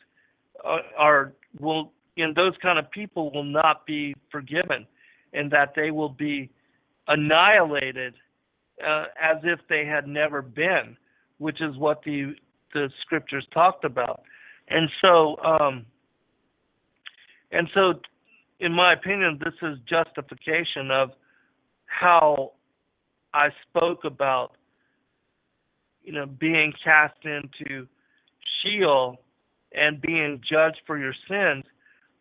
are, are will and those kind of people will not be forgiven, and that they will be annihilated uh, as if they had never been, which is what the the scriptures talked about. And so, um, and so, in my opinion, this is justification of how I spoke about, you know, being cast into Sheol and being judged for your sins,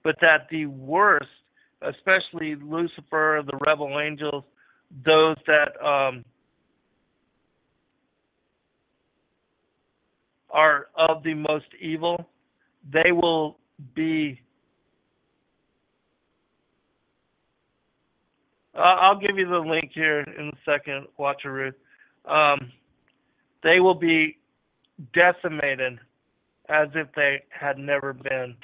but that the worst, especially Lucifer, the rebel angels, those that um, are of the most evil, they will be. Uh, I'll give you the link here in a second, Watcher Um, they will be decimated as if they had never been.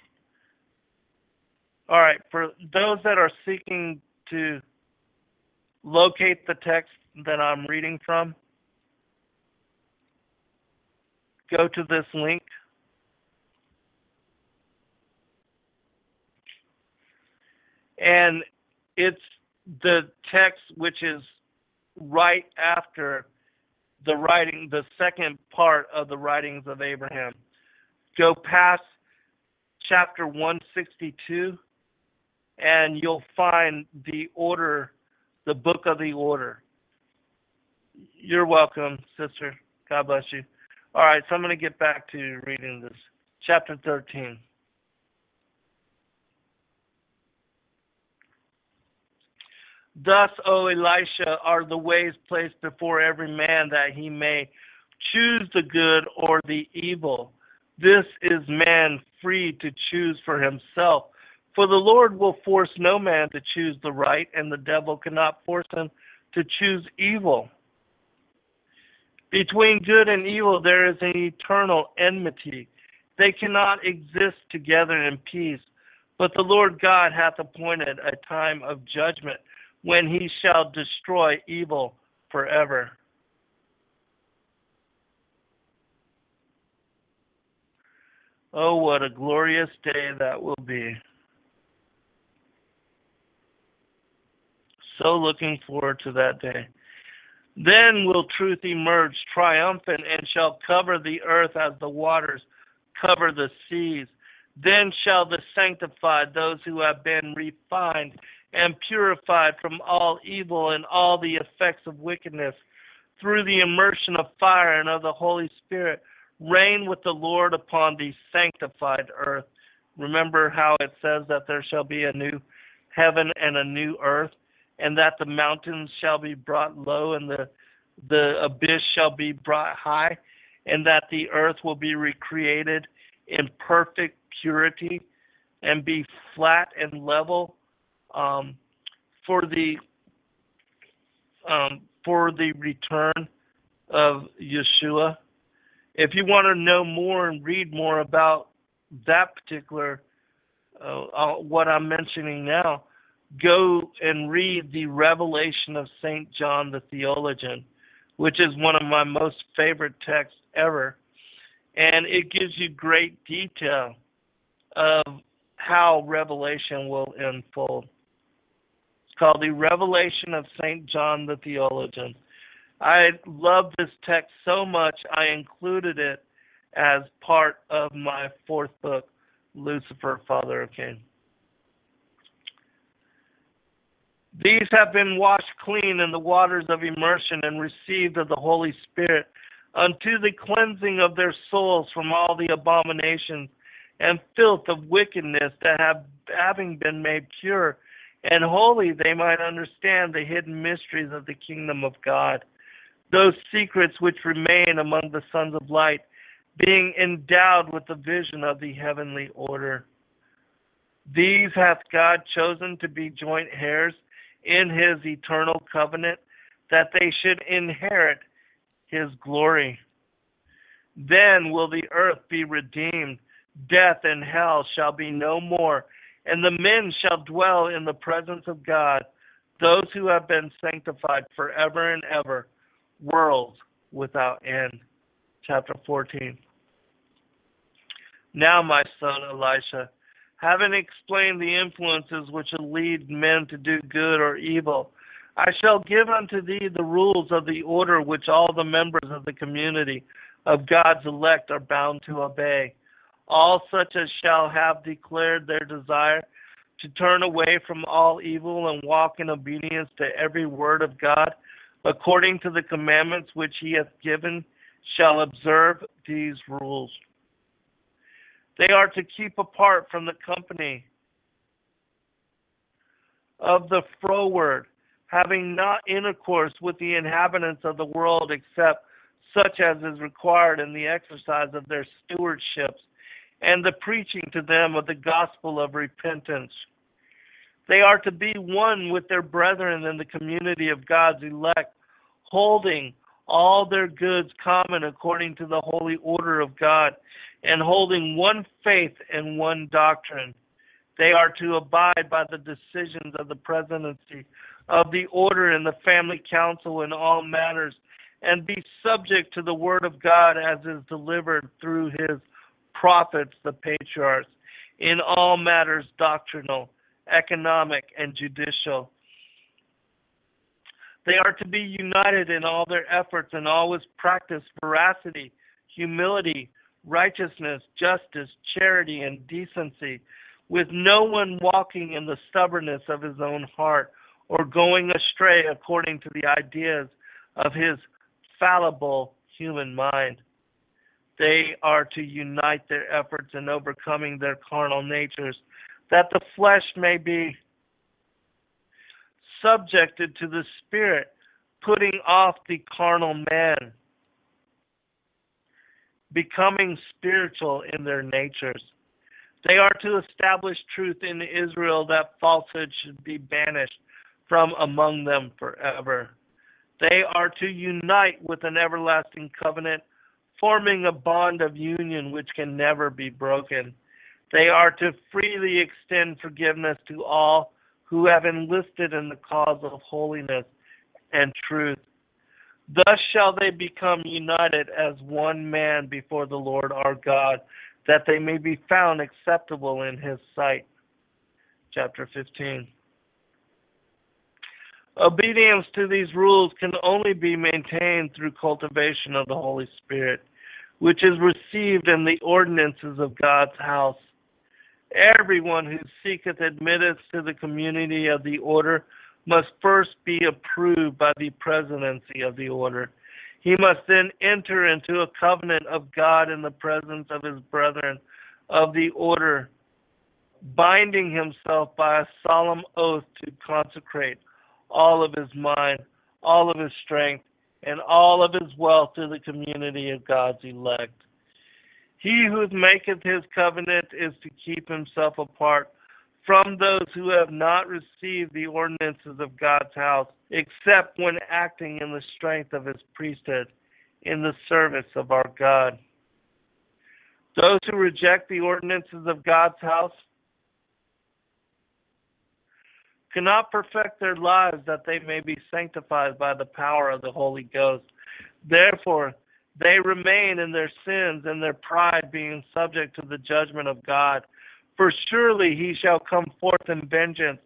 All right, for those that are seeking to locate the text that I'm reading from, go to this link. And it's the text which is right after the writing, the second part of the writings of Abraham. Go past chapter 162, and you'll find the order, the book of the order. You're welcome, sister. God bless you. All right, so I'm going to get back to reading this. Chapter 13. Thus, O Elisha, are the ways placed before every man that he may choose the good or the evil. This is man free to choose for himself. For the Lord will force no man to choose the right, and the devil cannot force him to choose evil. Between good and evil there is an eternal enmity. They cannot exist together in peace. But the Lord God hath appointed a time of judgment when he shall destroy evil forever. Oh, what a glorious day that will be. So looking forward to that day. Then will truth emerge triumphant and shall cover the earth as the waters cover the seas. Then shall the sanctified, those who have been refined and purified from all evil and all the effects of wickedness, through the immersion of fire and of the Holy Spirit, reign with the Lord upon the sanctified earth. Remember how it says that there shall be a new heaven and a new earth? and that the mountains shall be brought low and the the abyss shall be brought high and that the earth will be recreated in perfect purity and be flat and level for the um, for the return of Yeshua. If you want to know more and read more about that particular uh, uh, what I'm mentioning now, go and read the Revelation of St. John the Theologian, which is one of my most favorite texts ever. And it gives you great detail of how Revelation will unfold. Called the Revelation of St. John the Theologian. I love this text so much, I included it as part of my fourth book, Lucifer, Father of Cain. These have been washed clean in the waters of immersion and received of the Holy Spirit unto the cleansing of their souls from all the abominations and filth of wickedness that have having been made pure and holy they might understand the hidden mysteries of the kingdom of God. Those secrets which remain among the sons of light being endowed with the vision of the heavenly order. These hath God chosen to be joint heirs in his eternal covenant that they should inherit his glory. Then will the earth be redeemed, death and hell shall be no more, and the men shall dwell in the presence of God, those who have been sanctified forever and ever, worlds without end. Chapter 14. Now, my son Elisha, having explained the influences which lead men to do good or evil, I shall give unto thee the rules of the order which all the members of the community of God's elect are bound to obey. All such as shall have declared their desire to turn away from all evil and walk in obedience to every word of God, according to the commandments which he hath given, shall observe these rules. They are to keep apart from the company of the froward, having not intercourse with the inhabitants of the world except such as is required in the exercise of their stewardships and the preaching to them of the gospel of repentance. They are to be one with their brethren in the community of God's elect, holding all their goods common according to the holy order of God, and holding one faith and one doctrine. They are to abide by the decisions of the presidency of the order and the family council in all matters, and be subject to the word of God as is delivered through his prophets, the patriarchs, in all matters doctrinal, economic, and judicial. They are to be united in all their efforts and always practice veracity, humility, righteousness, justice, charity, and decency, with no one walking in the stubbornness of his own heart or going astray according to the ideas of his fallible human mind. They are to unite their efforts in overcoming their carnal natures, that the flesh may be subjected to the Spirit, putting off the carnal man, becoming spiritual in their natures. They are to establish truth in Israel that falsehood should be banished from among them forever. They are to unite with an everlasting covenant forming a bond of union which can never be broken. They are to freely extend forgiveness to all who have enlisted in the cause of holiness and truth. Thus shall they become united as one man before the Lord our God, that they may be found acceptable in his sight. Chapter 15. Obedience to these rules can only be maintained through cultivation of the Holy Spirit which is received in the ordinances of God's house. Everyone who seeketh admittance to the community of the order must first be approved by the presidency of the order. He must then enter into a covenant of God in the presence of his brethren of the order, binding himself by a solemn oath to consecrate all of his mind, all of his strength, and all of his wealth to the community of God's elect. He who maketh his covenant is to keep himself apart from those who have not received the ordinances of God's house, except when acting in the strength of his priesthood in the service of our God. Those who reject the ordinances of God's house cannot perfect their lives that they may be sanctified by the power of the Holy Ghost. Therefore, they remain in their sins and their pride, being subject to the judgment of God. For surely he shall come forth in vengeance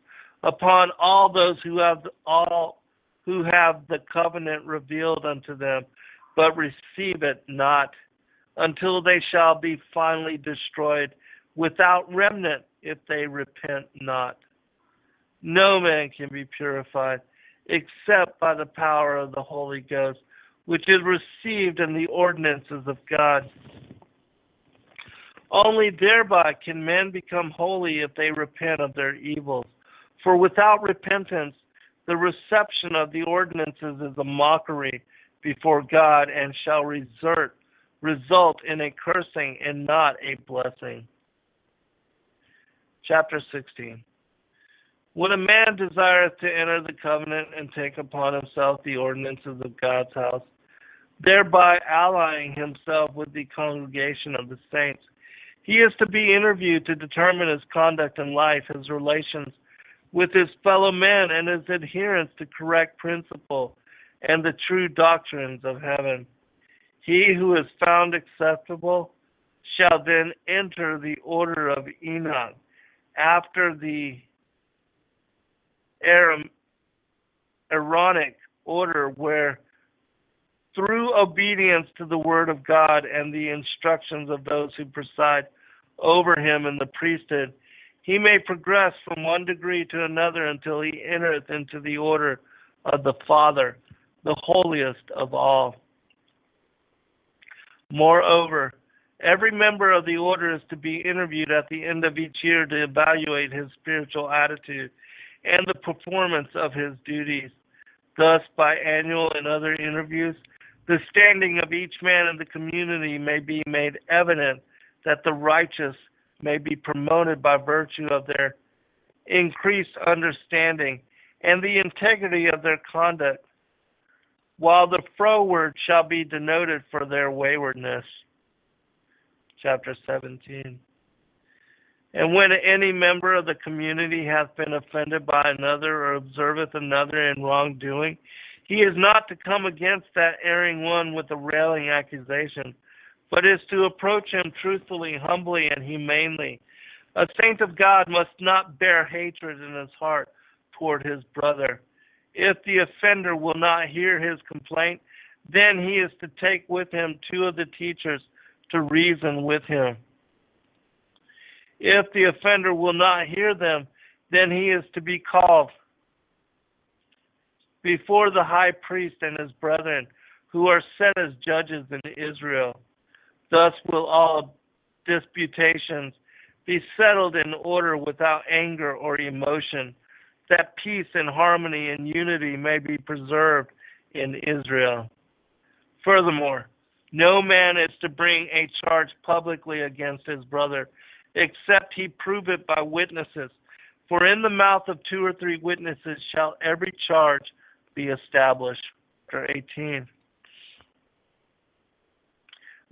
upon all those who have all who have the covenant revealed unto them, but receive it not, until they shall be finally destroyed without remnant if they repent not. No man can be purified except by the power of the Holy Ghost, which is received in the ordinances of God. Only thereby can men become holy if they repent of their evils. For without repentance, the reception of the ordinances is a mockery before God and shall result, result in a cursing and not a blessing. Chapter 16. When a man desireth to enter the covenant and take upon himself the ordinances of God's house, thereby allying himself with the congregation of the saints, he is to be interviewed to determine his conduct in life, his relations with his fellow men, and his adherence to correct principle and the true doctrines of heaven. He who is found acceptable shall then enter the order of Enoch after the Aaronic order where through obedience to the word of God and the instructions of those who preside over him in the priesthood, he may progress from one degree to another until he entereth into the order of the Father, the holiest of all. Moreover, every member of the order is to be interviewed at the end of each year to evaluate his spiritual attitude and the performance of his duties. Thus, by annual and other interviews, the standing of each man in the community may be made evident that the righteous may be promoted by virtue of their increased understanding and the integrity of their conduct, while the froward shall be denoted for their waywardness. Chapter 17. And when any member of the community hath been offended by another or observeth another in wrongdoing, he is not to come against that erring one with a railing accusation, but is to approach him truthfully, humbly, and humanely. A saint of God must not bear hatred in his heart toward his brother. If the offender will not hear his complaint, then he is to take with him two of the teachers to reason with him. If the offender will not hear them, then he is to be called before the high priest and his brethren, who are set as judges in Israel. Thus will all disputations be settled in order without anger or emotion, that peace and harmony and unity may be preserved in Israel. Furthermore, no man is to bring a charge publicly against his brother, except he prove it by witnesses. For in the mouth of two or three witnesses shall every charge be established. Chapter 18.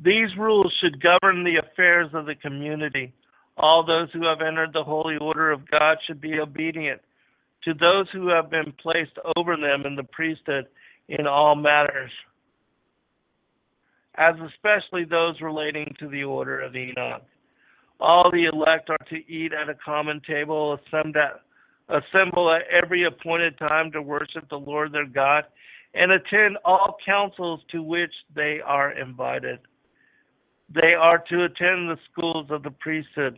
These rules should govern the affairs of the community. All those who have entered the holy order of God should be obedient to those who have been placed over them in the priesthood in all matters, as especially those relating to the order of Enoch. All the elect are to eat at a common table, assemble at every appointed time to worship the Lord their God, and attend all councils to which they are invited. They are to attend the schools of the priesthood,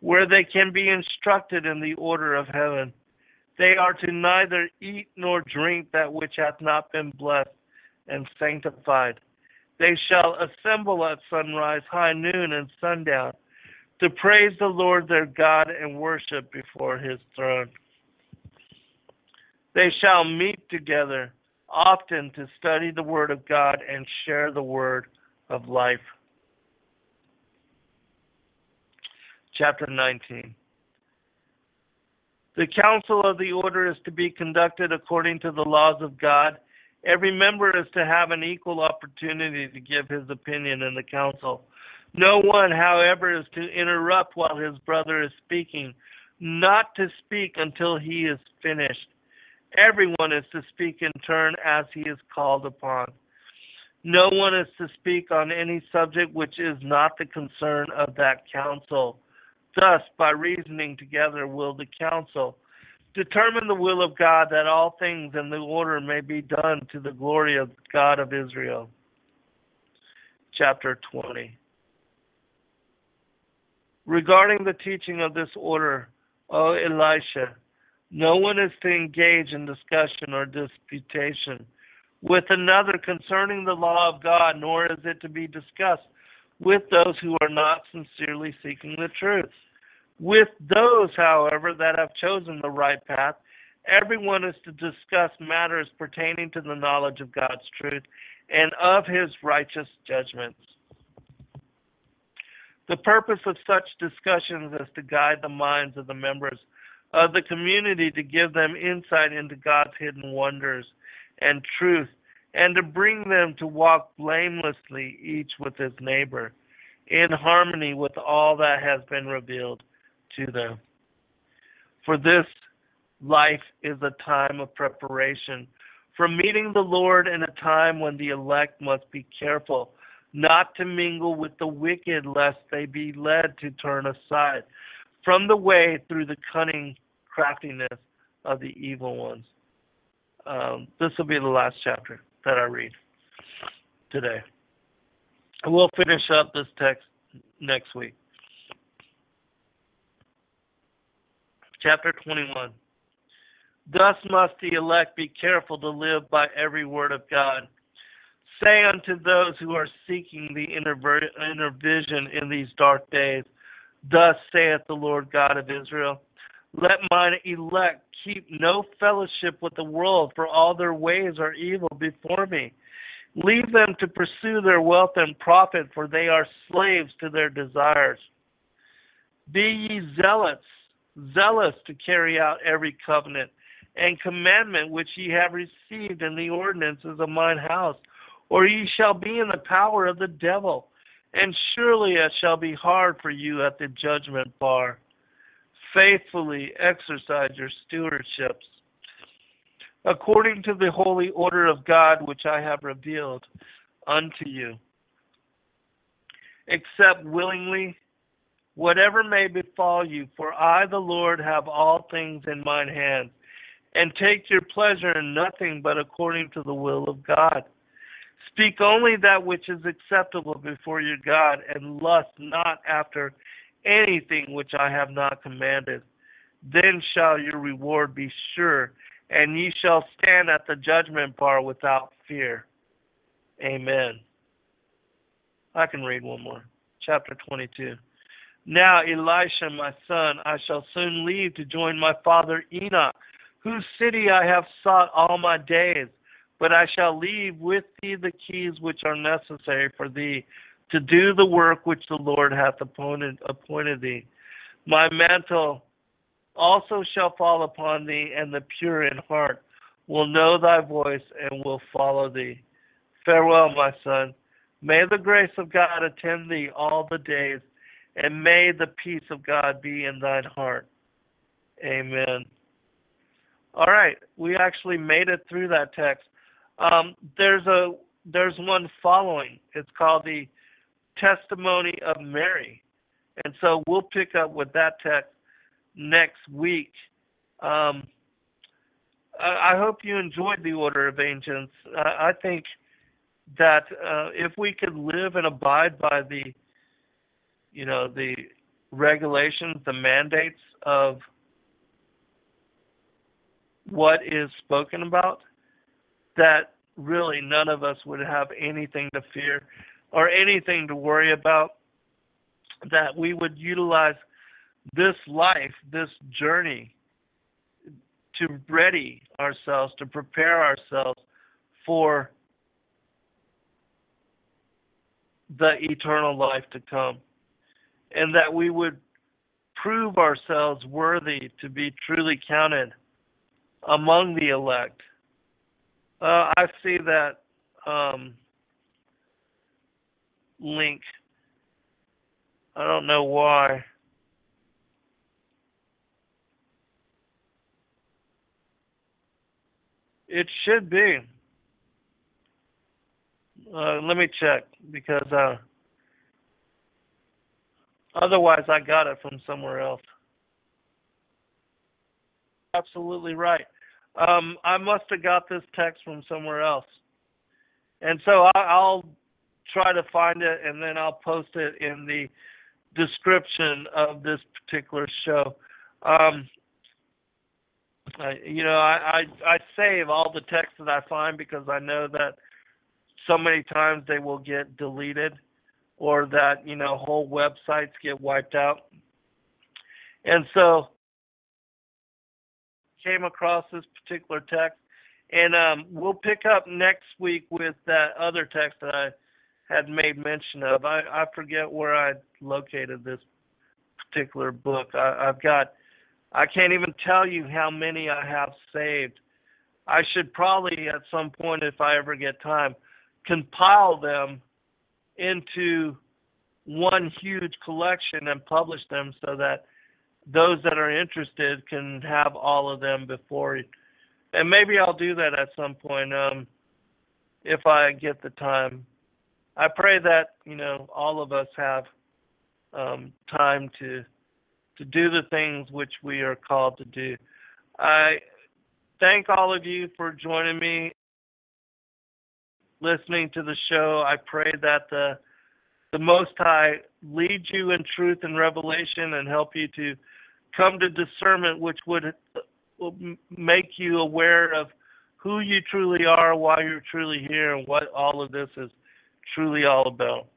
where they can be instructed in the order of heaven. They are to neither eat nor drink that which hath not been blessed and sanctified. They shall assemble at sunrise, high noon, and sundown to praise the Lord their God and worship before his throne. They shall meet together often to study the word of God and share the word of life. Chapter 19. The council of the order is to be conducted according to the laws of God. Every member is to have an equal opportunity to give his opinion in the council. No one, however, is to interrupt while his brother is speaking, not to speak until he is finished. Everyone is to speak in turn as he is called upon. No one is to speak on any subject which is not the concern of that council. Thus, by reasoning together, will the council determine the will of God that all things in the order may be done to the glory of God of Israel. Chapter 20. Regarding the teaching of this order, O Elisha, no one is to engage in discussion or disputation with another concerning the law of God, nor is it to be discussed with those who are not sincerely seeking the truth. With those, however, that have chosen the right path, everyone is to discuss matters pertaining to the knowledge of God's truth and of his righteous judgments. The purpose of such discussions is to guide the minds of the members of the community to give them insight into God's hidden wonders and truth and to bring them to walk blamelessly each with his neighbor in harmony with all that has been revealed to them. For this life is a time of preparation for meeting the Lord in a time when the elect must be careful not to mingle with the wicked, lest they be led to turn aside from the way through the cunning craftiness of the evil ones. Um, this will be the last chapter that I read. today. We'll finish up this text next week. Chapter 21. Thus must the elect be careful to live by every word of God. Say unto those who are seeking the inner vision in these dark days, Thus saith the Lord God of Israel Let mine elect keep no fellowship with the world, for all their ways are evil before me. Leave them to pursue their wealth and profit, for they are slaves to their desires. Be ye zealots, zealous to carry out every covenant and commandment which ye have received in the ordinances of mine house, or ye shall be in the power of the devil, and surely it shall be hard for you at the judgment bar. Faithfully exercise your stewardships according to the holy order of God which I have revealed unto you. Accept willingly whatever may befall you, for I, the Lord, have all things in mine hand, and take your pleasure in nothing but according to the will of God. Speak only that which is acceptable before your God, and lust not after anything which I have not commanded. Then shall your reward be sure and ye shall stand at the judgment bar without fear. Amen. I can read one more. Chapter 22. Now, Elisha, my son, I shall soon leave to join my father Enoch, whose city I have sought all my days. But I shall leave with thee the keys which are necessary for thee to do the work which the Lord hath appointed, appointed thee. My mantle also shall fall upon thee, and the pure in heart will know thy voice and will follow thee. Farewell, my son. May the grace of God attend thee all the days, and may the peace of God be in thine heart. Amen. All right, we actually made it through that text. Um, there's a there's one following. It's called the testimony of Mary, and so we'll pick up with that text next week. Um, I, I, hope you enjoyed the Order of Ancients. I, I think that uh, if we could live and abide by the, you know, the regulations, the mandates of what is spoken about, that really none of us would have anything to fear or anything to worry about, that we would utilize this life, this journey, to ready ourselves, to prepare ourselves for the eternal life to come. And that we would prove ourselves worthy to be truly counted among the elect. Uh, I see that um, link. I don't know why. It should be. Uh, let me check because uh, otherwise I got it from somewhere else. Absolutely right. Um, I must have got this text from somewhere else, and so I, I'll try to find it and then I'll post it in the description of this particular show. Um, you know, I, I I save all the texts that I find because I know that so many times they will get deleted, or that you know whole websites get wiped out. And so, came across this particular text, and um, we'll pick up next week with that other text that I had made mention of. I, I forget where I located this particular book. I, I've got I can't even tell you how many I have saved. I should probably, at some point, if I ever get time, compile them into one huge collection and publish them so that those that are interested can have all of them before. And maybe I'll do that at some point um, if I get the time. I pray that you know all of us have um, time to to do the things which we are called to do. I thank all of you for joining me. listening to the show. I pray that the the Most High lead you in truth and revelation and help you to come to discernment, which would make you aware of who you truly are, why you're truly here, and what all of this is truly all about.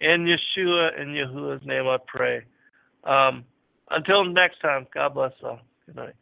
In Yeshua and Yahuwah's name I pray. Um, until next time, God bless all. Good night.